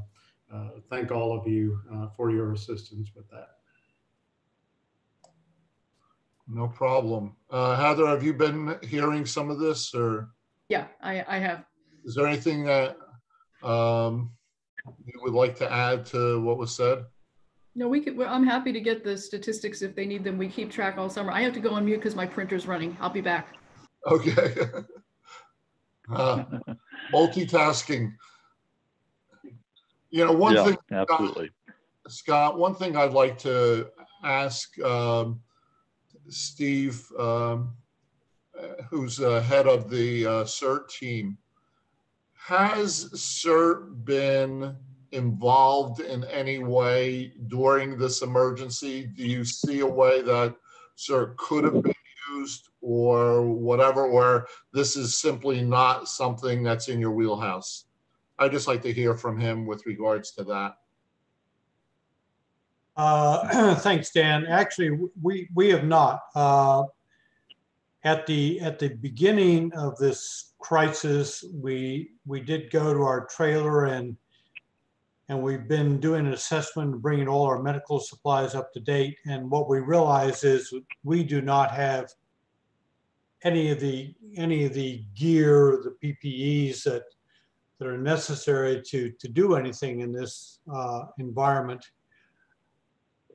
uh, uh, thank all of you uh, for your assistance with that. No problem. Heather, have you been hearing some of this or? Yeah, I, I have. Is there anything that um, you would like to add to what was said? No, we could, well, I'm happy to get the statistics if they need them. We keep track all summer. I have to go on mute because my printer's running. I'll be back. Okay. Uh, multitasking. You know, one yeah, thing, absolutely. Scott, one thing I'd like to ask um, Steve, um, who's uh, head of the uh, CERT team, has CERT been involved in any way during this emergency? Do you see a way that CERT could have been used or whatever, or this is simply not something that's in your wheelhouse? I'd just like to hear from him with regards to that. Uh, Thanks, Dan. Actually, we, we have not. Uh, At the, at the beginning of this crisis, we, we did go to our trailer and, and we've been doing an assessment, and bringing all our medical supplies up to date. And what we realize is we do not have any of the, any of the gear, the PPEs that, that are necessary to, to do anything in this uh, environment.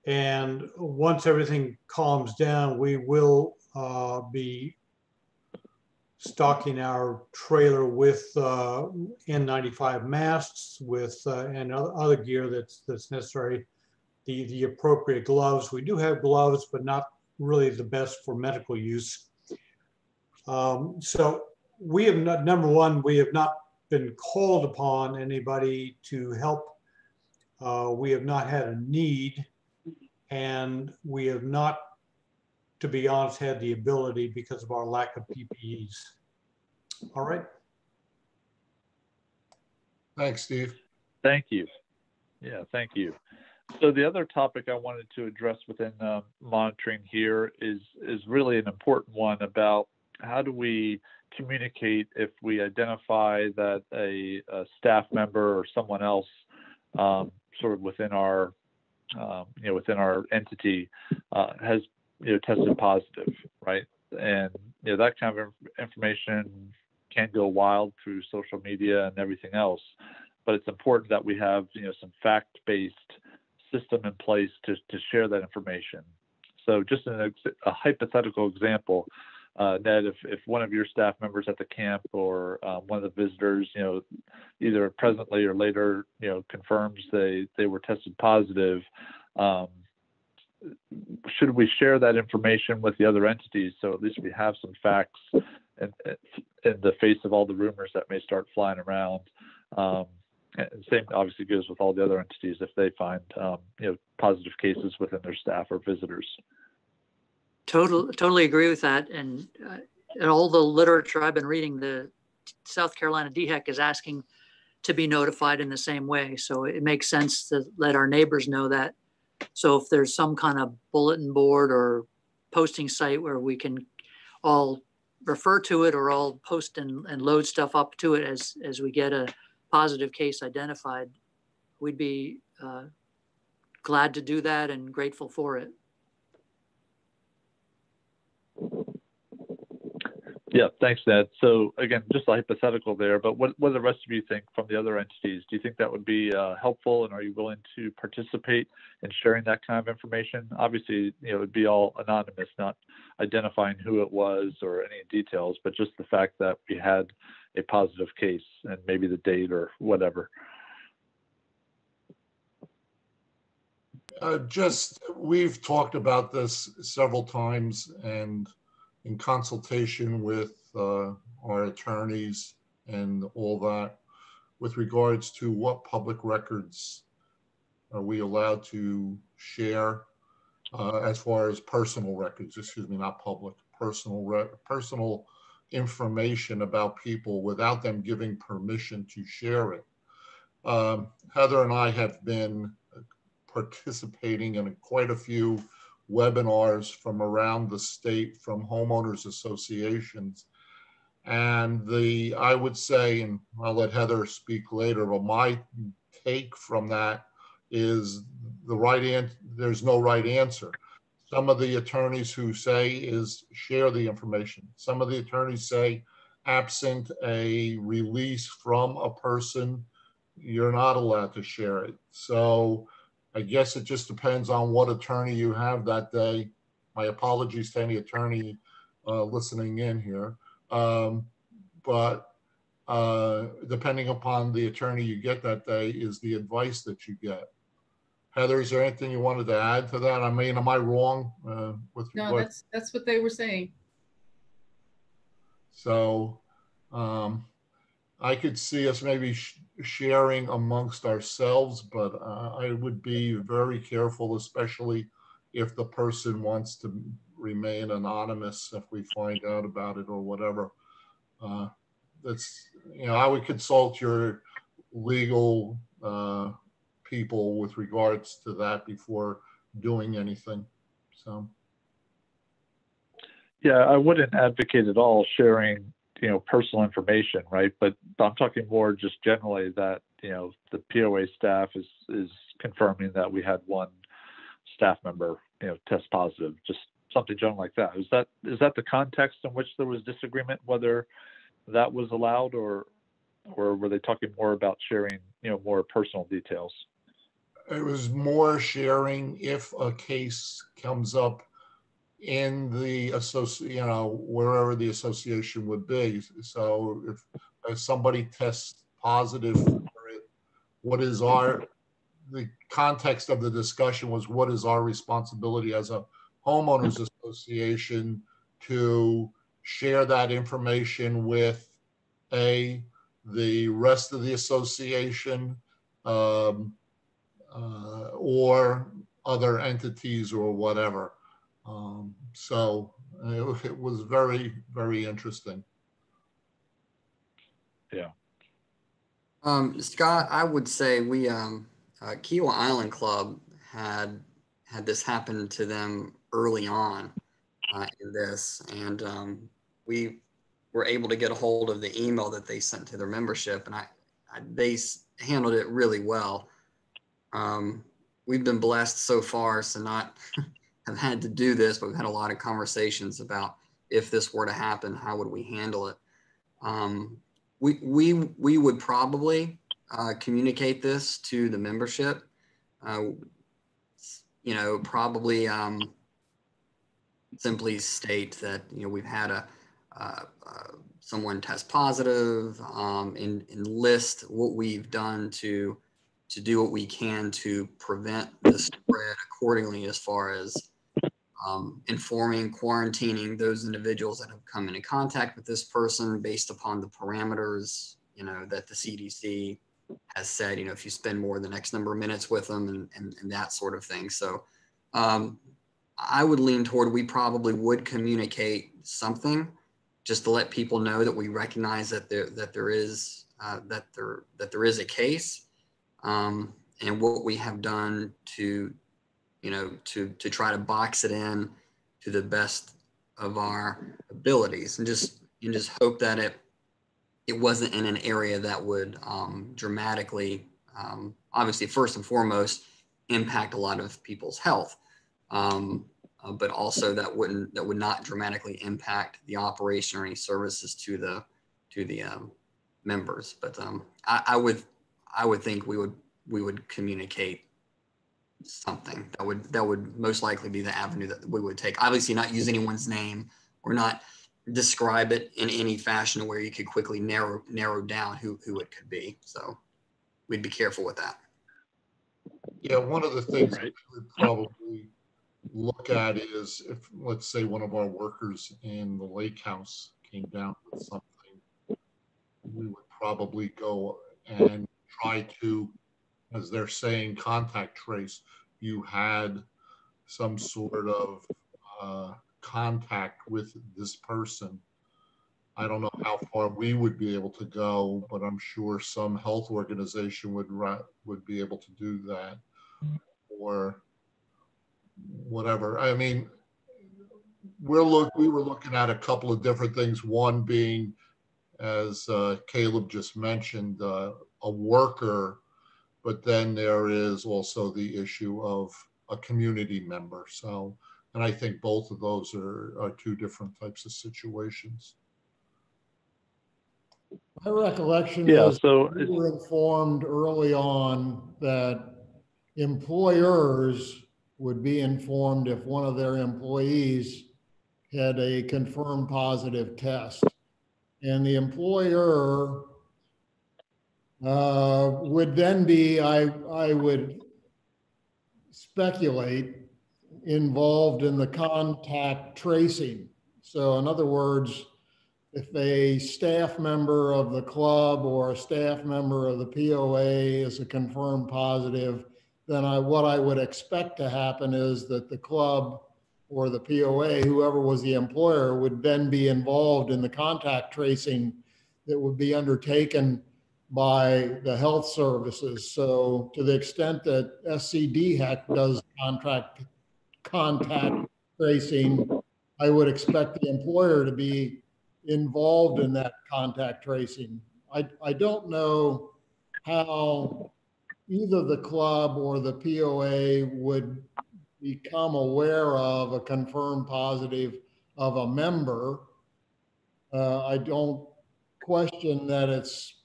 And once everything calms down, we will uh, be stocking our trailer with uh, N95 masks, with uh, and other gear that's that's necessary. The the appropriate gloves. We do have gloves, but not really the best for medical use. Um, so we have not. Number one, we have not been called upon anybody to help. Uh, we have not had a need and we have not, to be honest, had the ability because of our lack of PPEs. All right, Thanks, Steve. Thank you. Yeah, thank you. So the other topic I wanted to address within um, monitoring here is is really an important one about how do we communicate if we identify that a, a staff member or someone else um, sort of within our um, you know within our entity uh, has you know tested positive, right? And you know that kind of information can go wild through social media and everything else but it's important that we have you know some fact-based system in place to, to share that information. So just an, a hypothetical example, uh, Ned, if, if one of your staff members at the camp or um, one of the visitors, you know, either presently or later, you know, confirms they, they were tested positive, um, should we share that information with the other entities so at least we have some facts in, in the face of all the rumors that may start flying around? Um, and same obviously goes with all the other entities if they find um, you know positive cases within their staff or visitors. Total, totally agree with that. And uh, in all the literature I've been reading, the South Carolina DHEC is asking to be notified in the same way. So it makes sense to let our neighbors know that. So if there's some kind of bulletin board or posting site where we can all refer to it or all post and, and load stuff up to it as, as we get a positive case identified, we'd be uh, glad to do that and grateful for it. Yeah, thanks, Ned. So again, just a hypothetical there, but what, what do the rest of you think from the other entities? Do you think that would be uh, helpful, and are you willing to participate in sharing that kind of information? Obviously, you know, it would be all anonymous, not identifying who it was or any details, but just the fact that we had a positive case and maybe the date or whatever. Uh, just, we've talked about this several times and in consultation with uh, our attorneys and all that with regards to what public records are we allowed to share uh, as far as personal records, excuse me, not public, personal, personal information about people without them giving permission to share it. Um, Heather and I have been participating in quite a few webinars from around the state from homeowners associations. And the, I would say, and I'll let Heather speak later, but my take from that is the right answer, there's no right answer. Some of the attorneys who say is share the information. Some of the attorneys say absent a release from a person, you're not allowed to share it. So I guess it just depends on what attorney you have that day. My apologies to any attorney uh, listening in here. Um, but uh, depending upon the attorney you get that day is the advice that you get. Heather, is there anything you wanted to add to that? I mean, am I wrong uh, with No, that's, that's what they were saying. So um, I could see us maybe sh- sharing amongst ourselves, but uh, I would be very careful, especially if the person wants to remain anonymous if we find out about it or whatever. Uh, that's, you know, I would consult your legal uh, people with regards to that before doing anything. So, Yeah, I wouldn't advocate at all sharing, you know, personal information, right? But I'm talking more just generally that, you know, the POA staff is is confirming that we had one staff member, you know, test positive, just something general like that. Is that is that the context in which there was disagreement whether that was allowed or or were they talking more about sharing, you know, more personal details? it was more sharing if a case comes up in the associ, you know, wherever the association would be. So if, if somebody tests positive for it, what is our, the context of the discussion was what is our responsibility as a homeowners association to share that information with a, the rest of the association, um, uh, or other entities or whatever. Um, so it, it was very, very interesting. Yeah. Um, Scott, I would say we, um, uh, Kiawah Island Club had had this happen to them early on uh, in this, and um, we were able to get a hold of the email that they sent to their membership, and I, I they s- handled it really well. Um, we've been blessed so far so not have had to do this, but we've had a lot of conversations about if this were to happen, how would we handle it? Um, we we we would probably uh, communicate this to the membership. Uh, you know, probably um, simply state that you know we've had a uh, someone test positive um, and, and list what we've done to to do what we can to prevent the spread accordingly as far as um, informing, quarantining those individuals that have come into contact with this person based upon the parameters, you know, that the CDC has said, you know, if you spend more than X number of minutes with them and, and, and that sort of thing. So um, I would lean toward we probably would communicate something just to let people know that we recognize that there that there is uh, that there that there is a case um, and what we have done to you know to to try to box it in to the best of our abilities and just and just hope that it it wasn't in an area that would um, dramatically um, obviously first and foremost impact a lot of people's health. Um, uh, but also that wouldn't that would not dramatically impact the operation or any services to the to the um, members. But um, I, I would I would think we would we would communicate something that would that would most likely be the avenue that we would take. Obviously, not use anyone's name or not describe it in any fashion where you could quickly narrow narrow down who who it could be. So we'd be careful with that. Yeah, one of the things we would probably look at is if, let's say, one of our workers in the lake house came down with something, we would probably go and try to, as they're saying, contact trace. You had some sort of uh, contact with this person. I don't know how far we would be able to go, but I'm sure some health organization would would be able to do that, or whatever. I mean, we're look we were looking at a couple of different things. One being, as uh, Caleb just mentioned, uh, a worker, but then there is also the issue of a community member. So, and I think both of those are, are two different types of situations. My recollection Yeah, is so we were informed early on that employers would be informed if one of their employees had a confirmed positive test. And the employer uh, would then be, I, I would speculate, involved in the contact tracing. So in other words, if a staff member of the club or a staff member of the POA is a confirmed positive, then I, what I would expect to happen is that the club or the POA, whoever was the employer, would then be involved in the contact tracing that would be undertaken by the health services. So to the extent that SC DHEC does contract contact tracing, I would expect the employer to be involved in that contact tracing. I, I don't know how either the club or the POA would become aware of a confirmed positive of a member. Uh, I don't question that it's,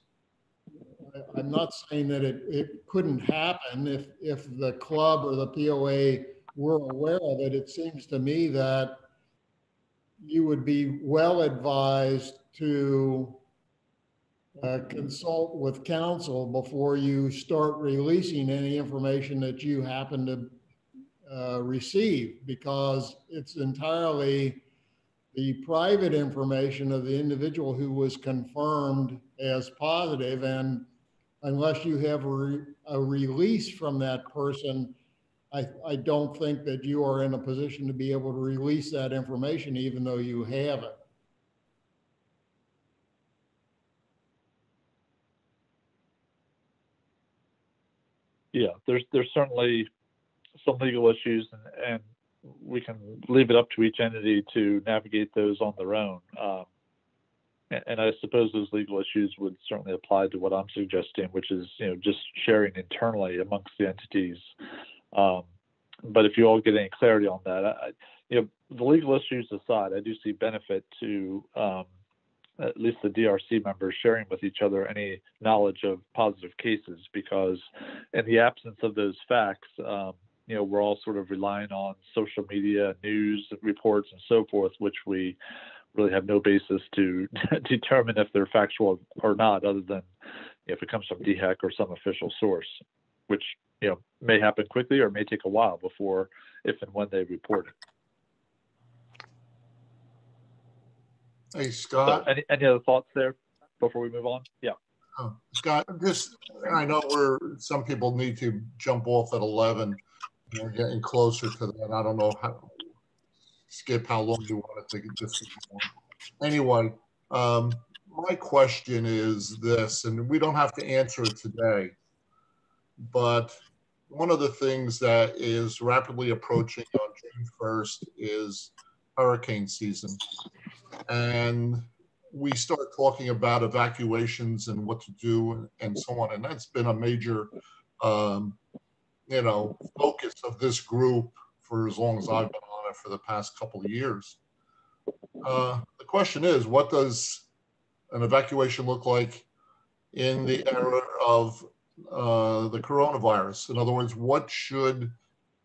I'm not saying that it, it couldn't happen if, if the club or the POA were aware of it. It seems to me that you would be well advised to uh, consult with counsel before you start releasing any information that you happen to uh, receive because it's entirely the private information of the individual who was confirmed as positive and unless you have a, re- a release from that person I, I don't think that you are in a position to be able to release that information even though you have it Yeah, there's there's certainly some legal issues, and, and we can leave it up to each entity to navigate those on their own. Um, and, I suppose those legal issues would certainly apply to what I'm suggesting, which is you know just sharing internally amongst the entities. Um, but if you all get any clarity on that, I, you know, the legal issues aside, I do see benefit to um, at least the DRC members sharing with each other any knowledge of positive cases because in the absence of those facts, um, you know, we're all sort of relying on social media, news reports, and so forth, which we really have no basis to determine if they're factual or not, other than if it comes from DHEC or some official source, which you know may happen quickly or may take a while before, if and when they report it. Hey, So Scott. any, any other thoughts there before we move on? Yeah. Oh, Scott, just, I know we're, some people need to jump off at 11. We're getting closer to that. I don't know how, Skip, how long you want to take this. Anyway, um, my question is this, and we don't have to answer it today, but one of the things that is rapidly approaching on June 1st is hurricane season. And we start talking about evacuations and what to do and so on. And that's been a major, um, you know, focus of this group for as long as I've been it for the past couple of years. Uh, the question is, what does an evacuation look like in the era of uh, the coronavirus? In other words, what should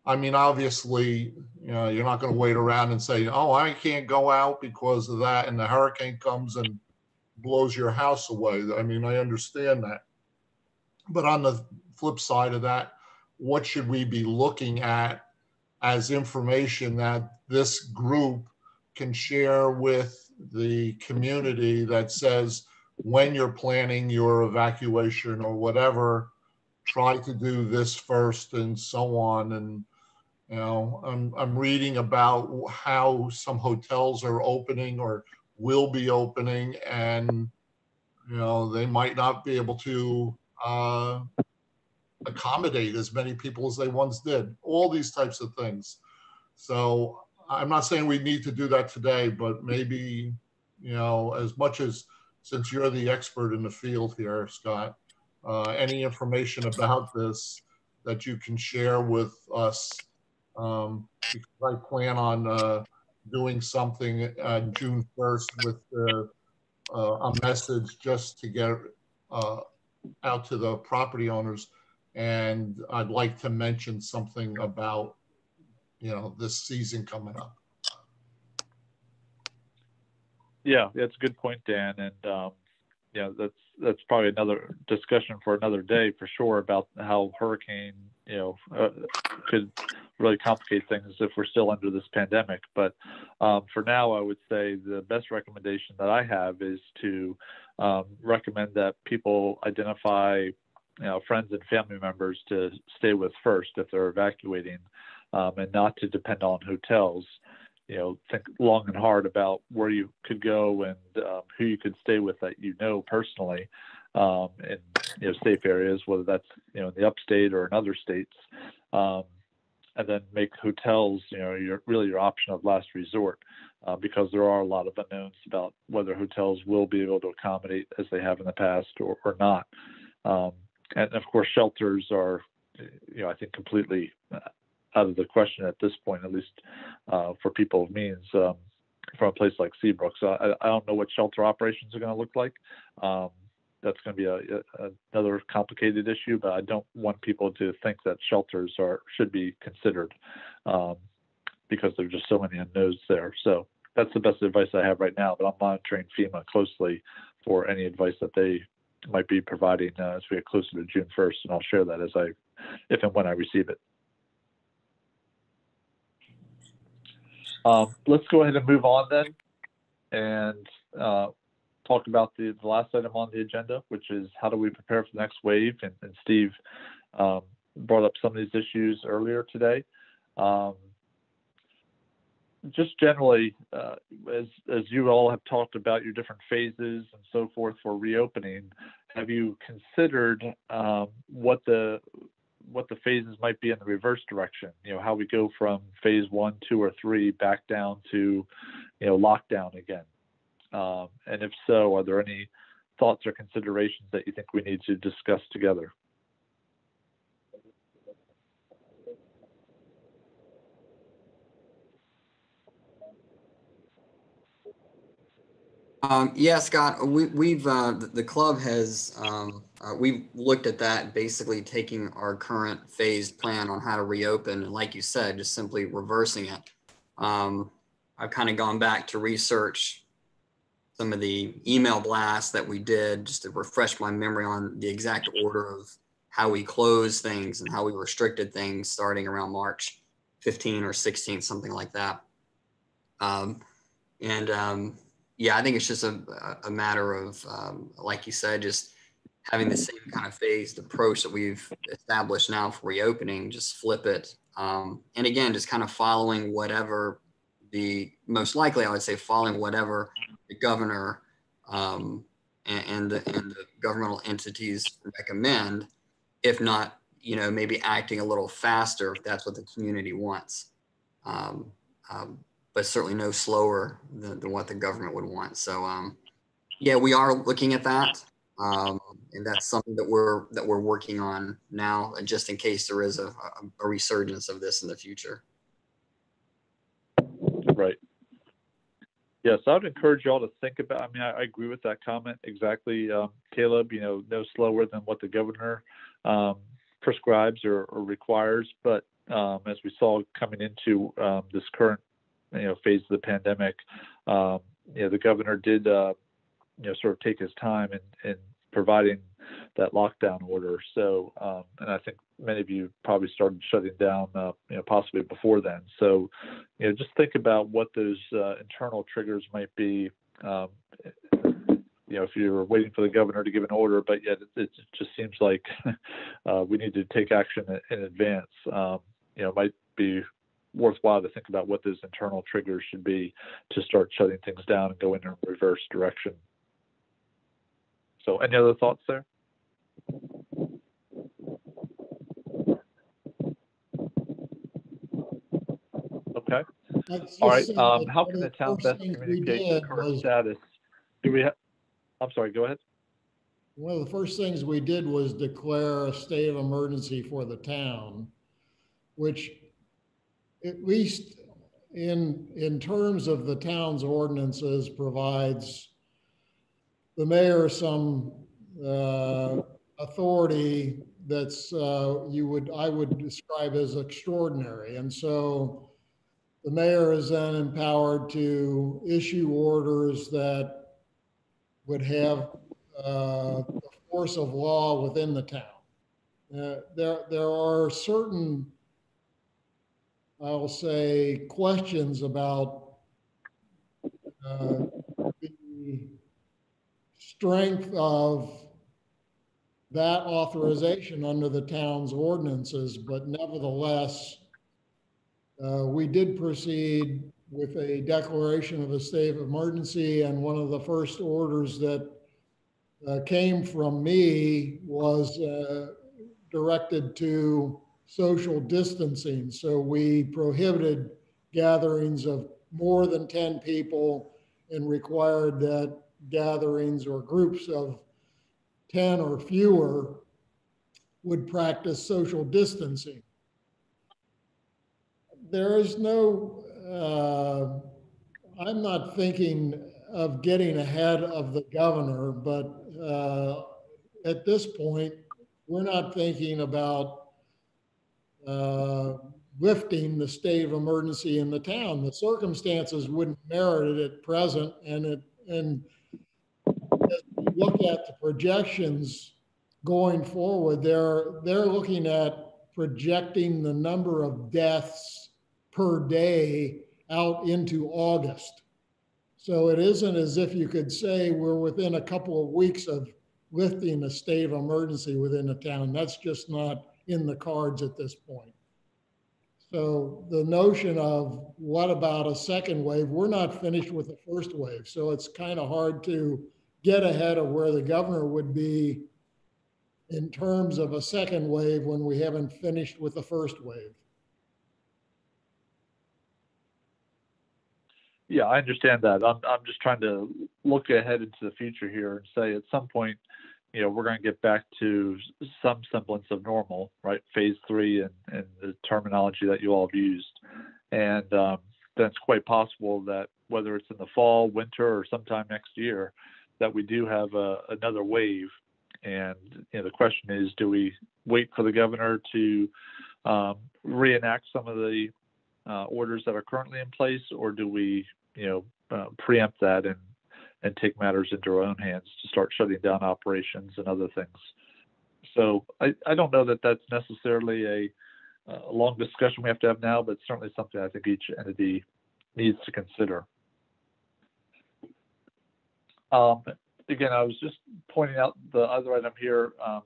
I mean, obviously, you know, you're not going to wait around and say, "Oh, I can't go out because of that," and the hurricane comes and blows your house away. I mean, I understand that, but on the flip side of that, what should we be looking at as information that this group can share with the community that says when you're planning your evacuation or whatever, try to do this first and so on. And you know, I'm, I'm reading about how some hotels are opening or will be opening, and you know they might not be able to uh, accommodate as many people as they once did. All these types of things. So I'm not saying we need to do that today, but maybe you know, as much as since you're the expert in the field here, Scott, uh, any information about this that you can share with us um, because I plan on uh, doing something on June 1st with uh, uh, a message just to get uh, out to the property owners. And I'd like to mention something about, you know, this season coming up. Yeah, that's a good point, Dan. And um, yeah, that's that's probably another discussion for another day for sure about how hurricane, you know, uh, could really complicate things if we're still under this pandemic. But um, for now, I would say the best recommendation that I have is to um, recommend that people identify, you know, friends and family members to stay with first if they're evacuating, um, and not to depend on hotels you know, think long and hard about where you could go and um, who you could stay with that you know personally um, in you know safe areas, whether that's you know in the upstate or in other states, um, and then make hotels you know your really your option of last resort uh, because there are a lot of unknowns about whether hotels will be able to accommodate as they have in the past or, or not. Um, and of course, shelters are you know I think completely uh, out of the question at this point, at least uh, for people of means. Um, from a place like Seabrook, so I, I, don't know what shelter operations are going to look like. Um, that's going to be a, a, another complicated issue, but I don't want people to think that shelters are should be considered um, because there's just so many unknowns there. So that's the best advice I have right now. But I'm monitoring FEMA closely for any advice that they might be providing uh, as we get closer to June 1st, and I'll share that as I, if and when I receive it. Um, let's go ahead and move on then, and uh, talk about the, the last item on the agenda, which is how do we prepare for the next wave? And, and Steve um, brought up some of these issues earlier today. Um, just generally, uh, as, as you all have talked about your different phases and so forth for reopening, have you considered um, what the what the phases might be in the reverse direction? You know, how we go from phase one, two, or three back down to, you know, lockdown again. Um, and if so, are there any thoughts or considerations that you think we need to discuss together? Um, yeah, Scott, we, we've uh, the club has um, uh, we've looked at that, basically taking our current phased plan on how to reopen, and like you said, just simply reversing it. Um, I've kind of gone back to research some of the email blasts that we did just to refresh my memory on the exact order of how we closed things and how we restricted things starting around March 15 or 16, something like that. Um, and um, yeah, I think it's just a, a matter of, um, like you said, just having the same kind of phased approach that we've established now for reopening, just flip it. Um, and again, just kind of following whatever the most likely, I would say, following whatever the governor um, and, and, the, and the governmental entities recommend, if not, you know, maybe acting a little faster if that's what the community wants. But certainly no slower than, than, what the government would want. So, um, yeah, we are looking at that. Um, and that's something that we're that we're working on now, just in case there is a, a, resurgence of this in the future. Right. Yes, I would encourage y'all to think about. I mean, I, I agree with that comment exactly, um, Caleb. You know, no slower than what the governor um, prescribes or, or, requires. But um, as we saw coming into um, this current, you know, phase of the pandemic, um, you know, the governor did, uh, you know, sort of take his time in, in providing that lockdown order. So, um, and I think many of you probably started shutting down, uh, you know, possibly before then. So, you know, just think about what those uh, internal triggers might be. Um, you know, if you're waiting for the governor to give an order, but yet it, it just seems like uh, we need to take action in, in advance. Um, you know, might be worthwhile to think about what those internal triggers should be to start shutting things down and go in a reverse direction. So, any other thoughts there? Okay. All right. Um, how can the town best communicate the current status? Do we have? I'm sorry. Go ahead. One of the first things we did was declare a state of emergency for the town, which, at least in in terms of the town's ordinances, provides the mayor some uh, authority that's uh, you would I would describe as extraordinary, and so the mayor is then empowered to issue orders that would have uh, the force of law within the town. Uh, there, there are certain, I'll say, questions about uh, the strength of that authorization under the town's ordinances, but nevertheless, uh, we did proceed with a declaration of a state of emergency. And one of the first orders that uh, came from me was uh, directed to social distancing. So we prohibited gatherings of more than 10 people and required that gatherings or groups of 10 or fewer would practice social distancing. There is no, uh, I'm not thinking of getting ahead of the governor, but uh, at this point, we're not thinking about uh, lifting the state of emergency in the town. The circumstances wouldn't merit it at present, and it and as we look at the projections going forward, they're they're looking at projecting the number of deaths per day out into August. So it isn't as if you could say we're within a couple of weeks of lifting a state of emergency within a town. That's just not in the cards at this point. So the notion of what about a second wave, we're not finished with the first wave. So it's kind of hard to get ahead of where the governor would be in terms of a second wave when we haven't finished with the first wave. Yeah, I understand that. I'm, I'm just trying to look ahead into the future here and say at some point, you know, we're going to get back to some semblance of normal, right? Phase three and, and the terminology that you all have used. And um, then it's quite possible that whether it's in the fall, winter, or sometime next year, that we do have a, another wave. And you know, the question is, do we wait for the governor to um, reenact some of the uh, orders that are currently in place, or do we, you know, uh, preempt that and and take matters into our own hands to start shutting down operations and other things. So I, I don't know that that's necessarily a, a long discussion we have to have now, but certainly something I think each entity needs to consider. Um, again, I was just pointing out the other item here, um,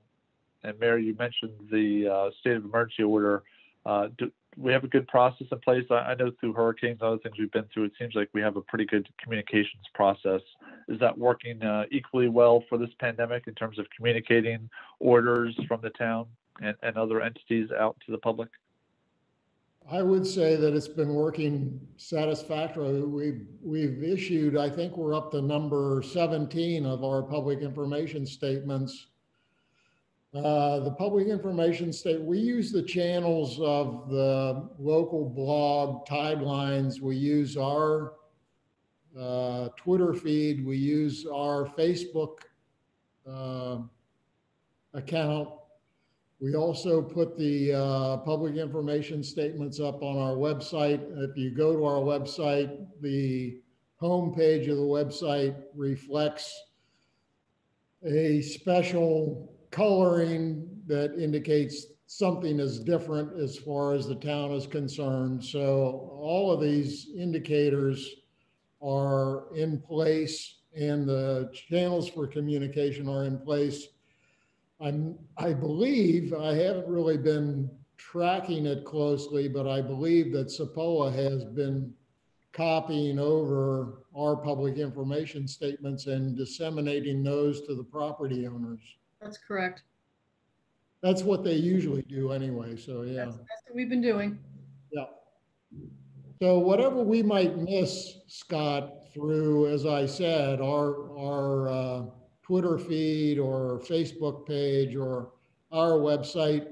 and Mary, you mentioned the uh, state of emergency order. Uh, do, we have a good process in place. I, I know through hurricanes, other things we've been through, it seems like we have a pretty good communications process. Is that working uh, equally well for this pandemic in terms of communicating orders from the town and, and other entities out to the public? I would say that it's been working satisfactorily. We've, we've issued, I think we're up to number 17 of our public information statements uh, the public information state, we use the channels of the local blog Tidelines. We use our uh, Twitter feed. We use our Facebook uh, account. We also put the uh, public information statements up on our website. If you go to our website, the homepage of the website reflects a special coloring that indicates something is different as far as the town is concerned. So all of these indicators are in place and the channels for communication are in place. I'm, I believe, I haven't really been tracking it closely, but I believe that SAPOA has been copying over our public information statements and disseminating those to the property owners. That's correct. That's what they usually do anyway, so yeah. That's, that's what we've been doing. Yeah. So whatever we might miss, Scott, through, as I said, our, our uh, Twitter feed or Facebook page or our website,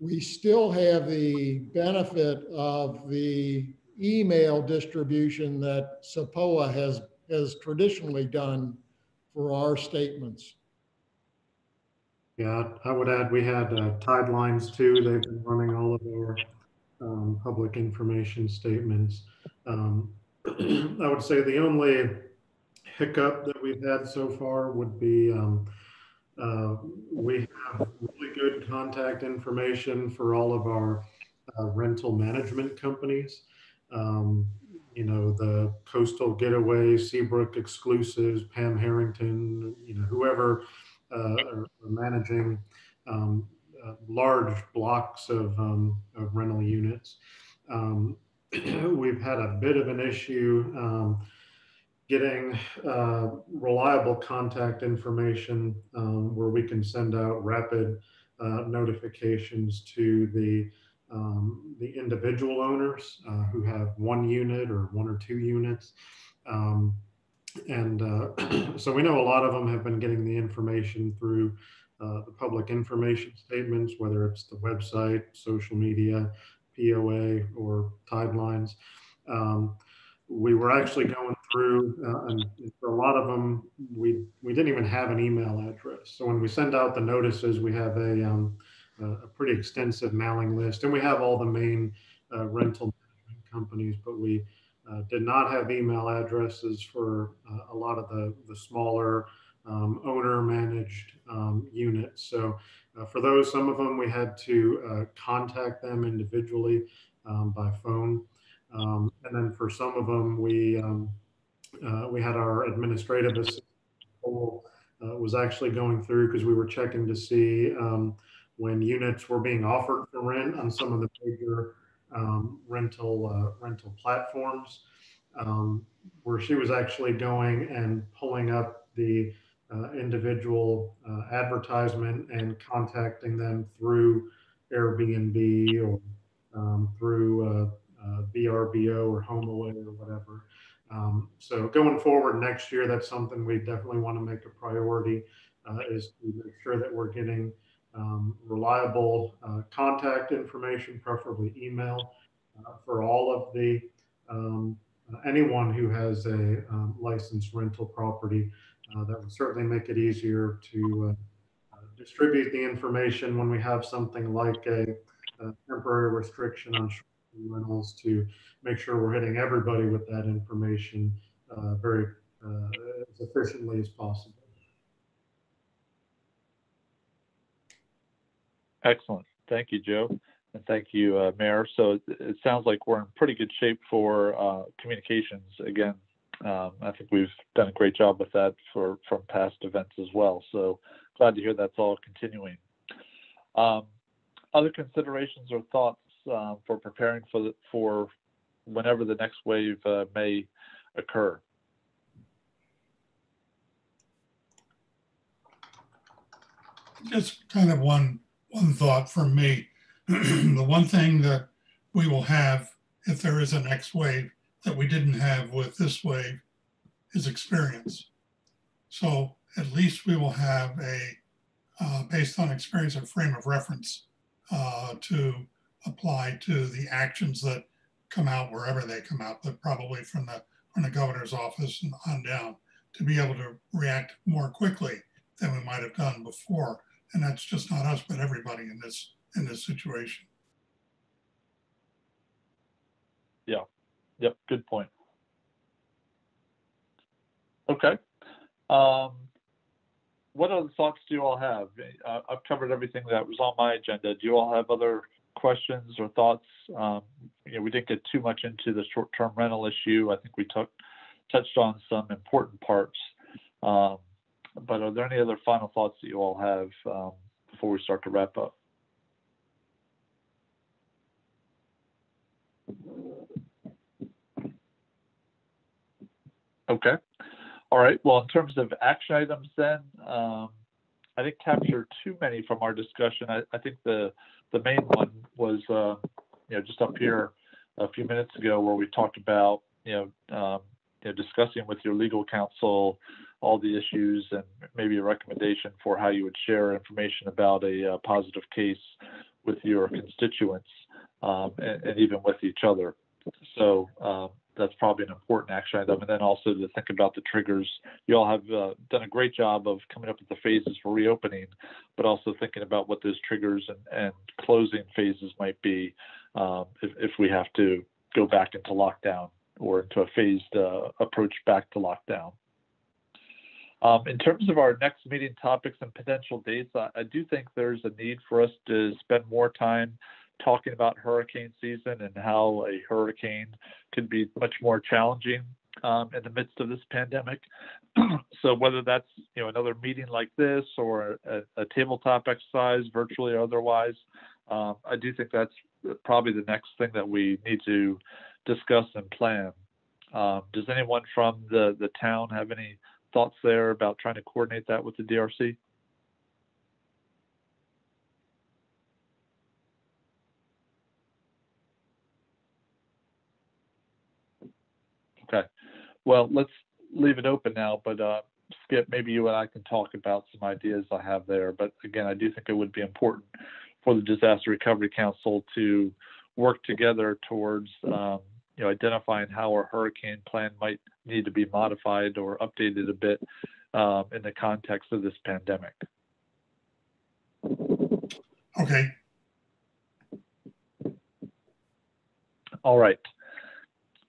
we still have the benefit of the email distribution that SAPOA has, has traditionally done for our statements. Yeah, I would add, we had uh, Tidelines too. They've been running all of our um, public information statements. Um, I would say the only hiccup that we've had so far would be um, uh, we have really good contact information for all of our uh, rental management companies. Um, you know, the Coastal Getaway, Seabrook Exclusives, Pam Harrington, you know, whoever are, managing um, uh, large blocks of, um, of rental units. Um, we've had a bit of an issue um, getting uh, reliable contact information um, where we can send out rapid uh, notifications to the um, the individual owners uh, who have one unit or one or two units. Um, and uh, so we know a lot of them have been getting the information through uh, the public information statements, whether it's the website, social media, POA, or Tidelines. Um, we were actually going through, uh, and for a lot of them, we we didn't even have an email address. So when we send out the notices, we have a um, a pretty extensive mailing list, and we have all the main uh, rental companies, but we uh, did not have email addresses for uh, a lot of the the smaller um, owner managed um, units. So uh, for those, some of them we had to uh, contact them individually um, by phone. Um, and then for some of them, we um, we had our administrative assistant was actually going through because we were checking to see um, when units were being offered for rent on some of the major um, rental uh, rental platforms, um, where she was actually going and pulling up the uh, individual uh, advertisement and contacting them through Airbnb or um, through uh, uh, VRBO or HomeAway or whatever. Um, so going forward next year, that's something we definitely want to make a priority uh, is to make sure that we're getting um, reliable uh, contact information, preferably email, uh, for all of the um, uh, anyone who has a um, licensed rental property. Uh, that would certainly make it easier to distribute the information when we have something like a, a temporary restriction on rentals to make sure we're hitting everybody with that information uh, very uh, as efficiently as possible. Excellent. Thank you, Joe. And thank you, uh, Mayor. So it, sounds like we're in pretty good shape for uh, communications. Again, um, I think we've done a great job with that for from past events as well. So glad to hear that's all continuing. Um, other considerations or thoughts uh, for preparing for the, for whenever the next wave uh, may occur. Just kind of one one thought from me. the one thing that we will have if there is a next wave that we didn't have with this wave is experience. So at least we will have a, uh, based on experience, a frame of reference uh, to apply to the actions that come out wherever they come out, but probably from the from the governor's office and on down to be able to react more quickly than we might have done before. And that's just not us, but everybody in this in this situation. Yeah. Yep. Good point. Okay. Um, what other thoughts do you all have? Uh, I've covered everything that was on my agenda. Do you all have other questions or thoughts? Um, you know, we didn't get too much into the short-term rental issue. I think we took, touched on some important parts. Um, but are there any other final thoughts that you all have um, before we start to wrap up? Okay. All right. Well, in terms of action items, then um, I didn't capture too many from our discussion. I, I think the the main one was, uh, you know, just up here a few minutes ago where we talked about, you know, um, you know, discussing with your legal counsel all the issues and maybe a recommendation for how you would share information about a, uh, positive case with your constituents um, and, and, even with each other. So um, that's probably an important action item. And then also to think about the triggers. You all have uh, done a great job of coming up with the phases for reopening, but also thinking about what those triggers and, and closing phases might be um, if, if we have to go back into lockdown or into a phased uh, approach back to lockdown. Um, in terms of our next meeting topics and potential dates, I, I, do think there's a need for us to spend more time talking about hurricane season and how a hurricane can be much more challenging um, in the midst of this pandemic. so whether that's you know another meeting like this or a, a tabletop exercise, virtually or otherwise, um, I do think that's probably the next thing that we need to discuss and plan. Um, does anyone from the, the town have any thoughts there about trying to coordinate that with the DRC? Okay. Well, let's leave it open now, but uh, Skip, maybe you and I can talk about some ideas I have there. But again, I do think it would be important for the Disaster Recovery Council to work together towards um, you know identifying how our hurricane plan might need to be modified or updated a bit um, in the context of this pandemic. Okay. All right.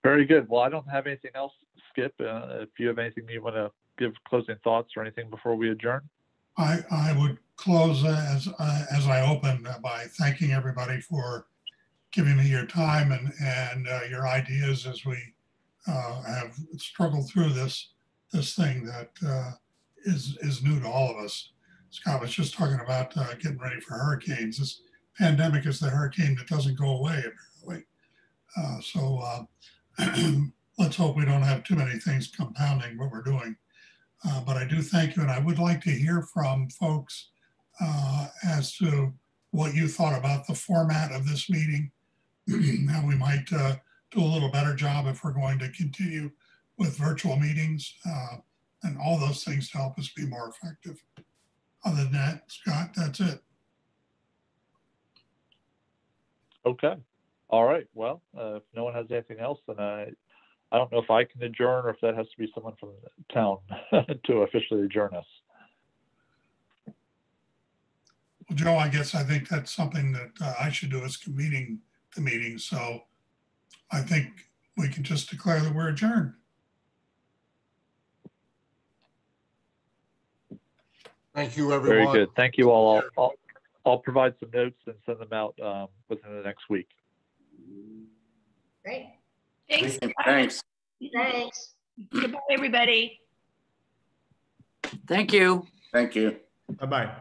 Very good. Well, I don't have anything else, Skip. Uh, if you have anything you want to give closing thoughts or anything before we adjourn? I, I would close as, uh, as I open by thanking everybody for giving me your time and, and uh, your ideas as we uh, have struggled through this, this thing that uh, is is new to all of us. Scott was just talking about uh, getting ready for hurricanes. This pandemic is the hurricane that doesn't go away, apparently. Uh, so let's hope we don't have too many things compounding what we're doing. Uh, but I do thank you, and I would like to hear from folks uh, as to what you thought about the format of this meeting. How we might uh, do a little better job if we're going to continue with virtual meetings uh, and all those things to help us be more effective. Other than that, Scott, that's it. Okay. All right. Well, uh, if no one has anything else, then I, I don't know if I can adjourn or if that has to be someone from the town to officially adjourn us. Well, Joe, I guess I think that's something that uh, I should do as convening the meeting. So I think we can just declare that we're adjourned. Thank you, everyone. Very good. Thank you all. I'll, I'll, I'll provide some notes and send them out um, within the next week. Great. Thanks. Thanks. Thanks. Goodbye, everybody. Thank you. Thank you. Bye-bye.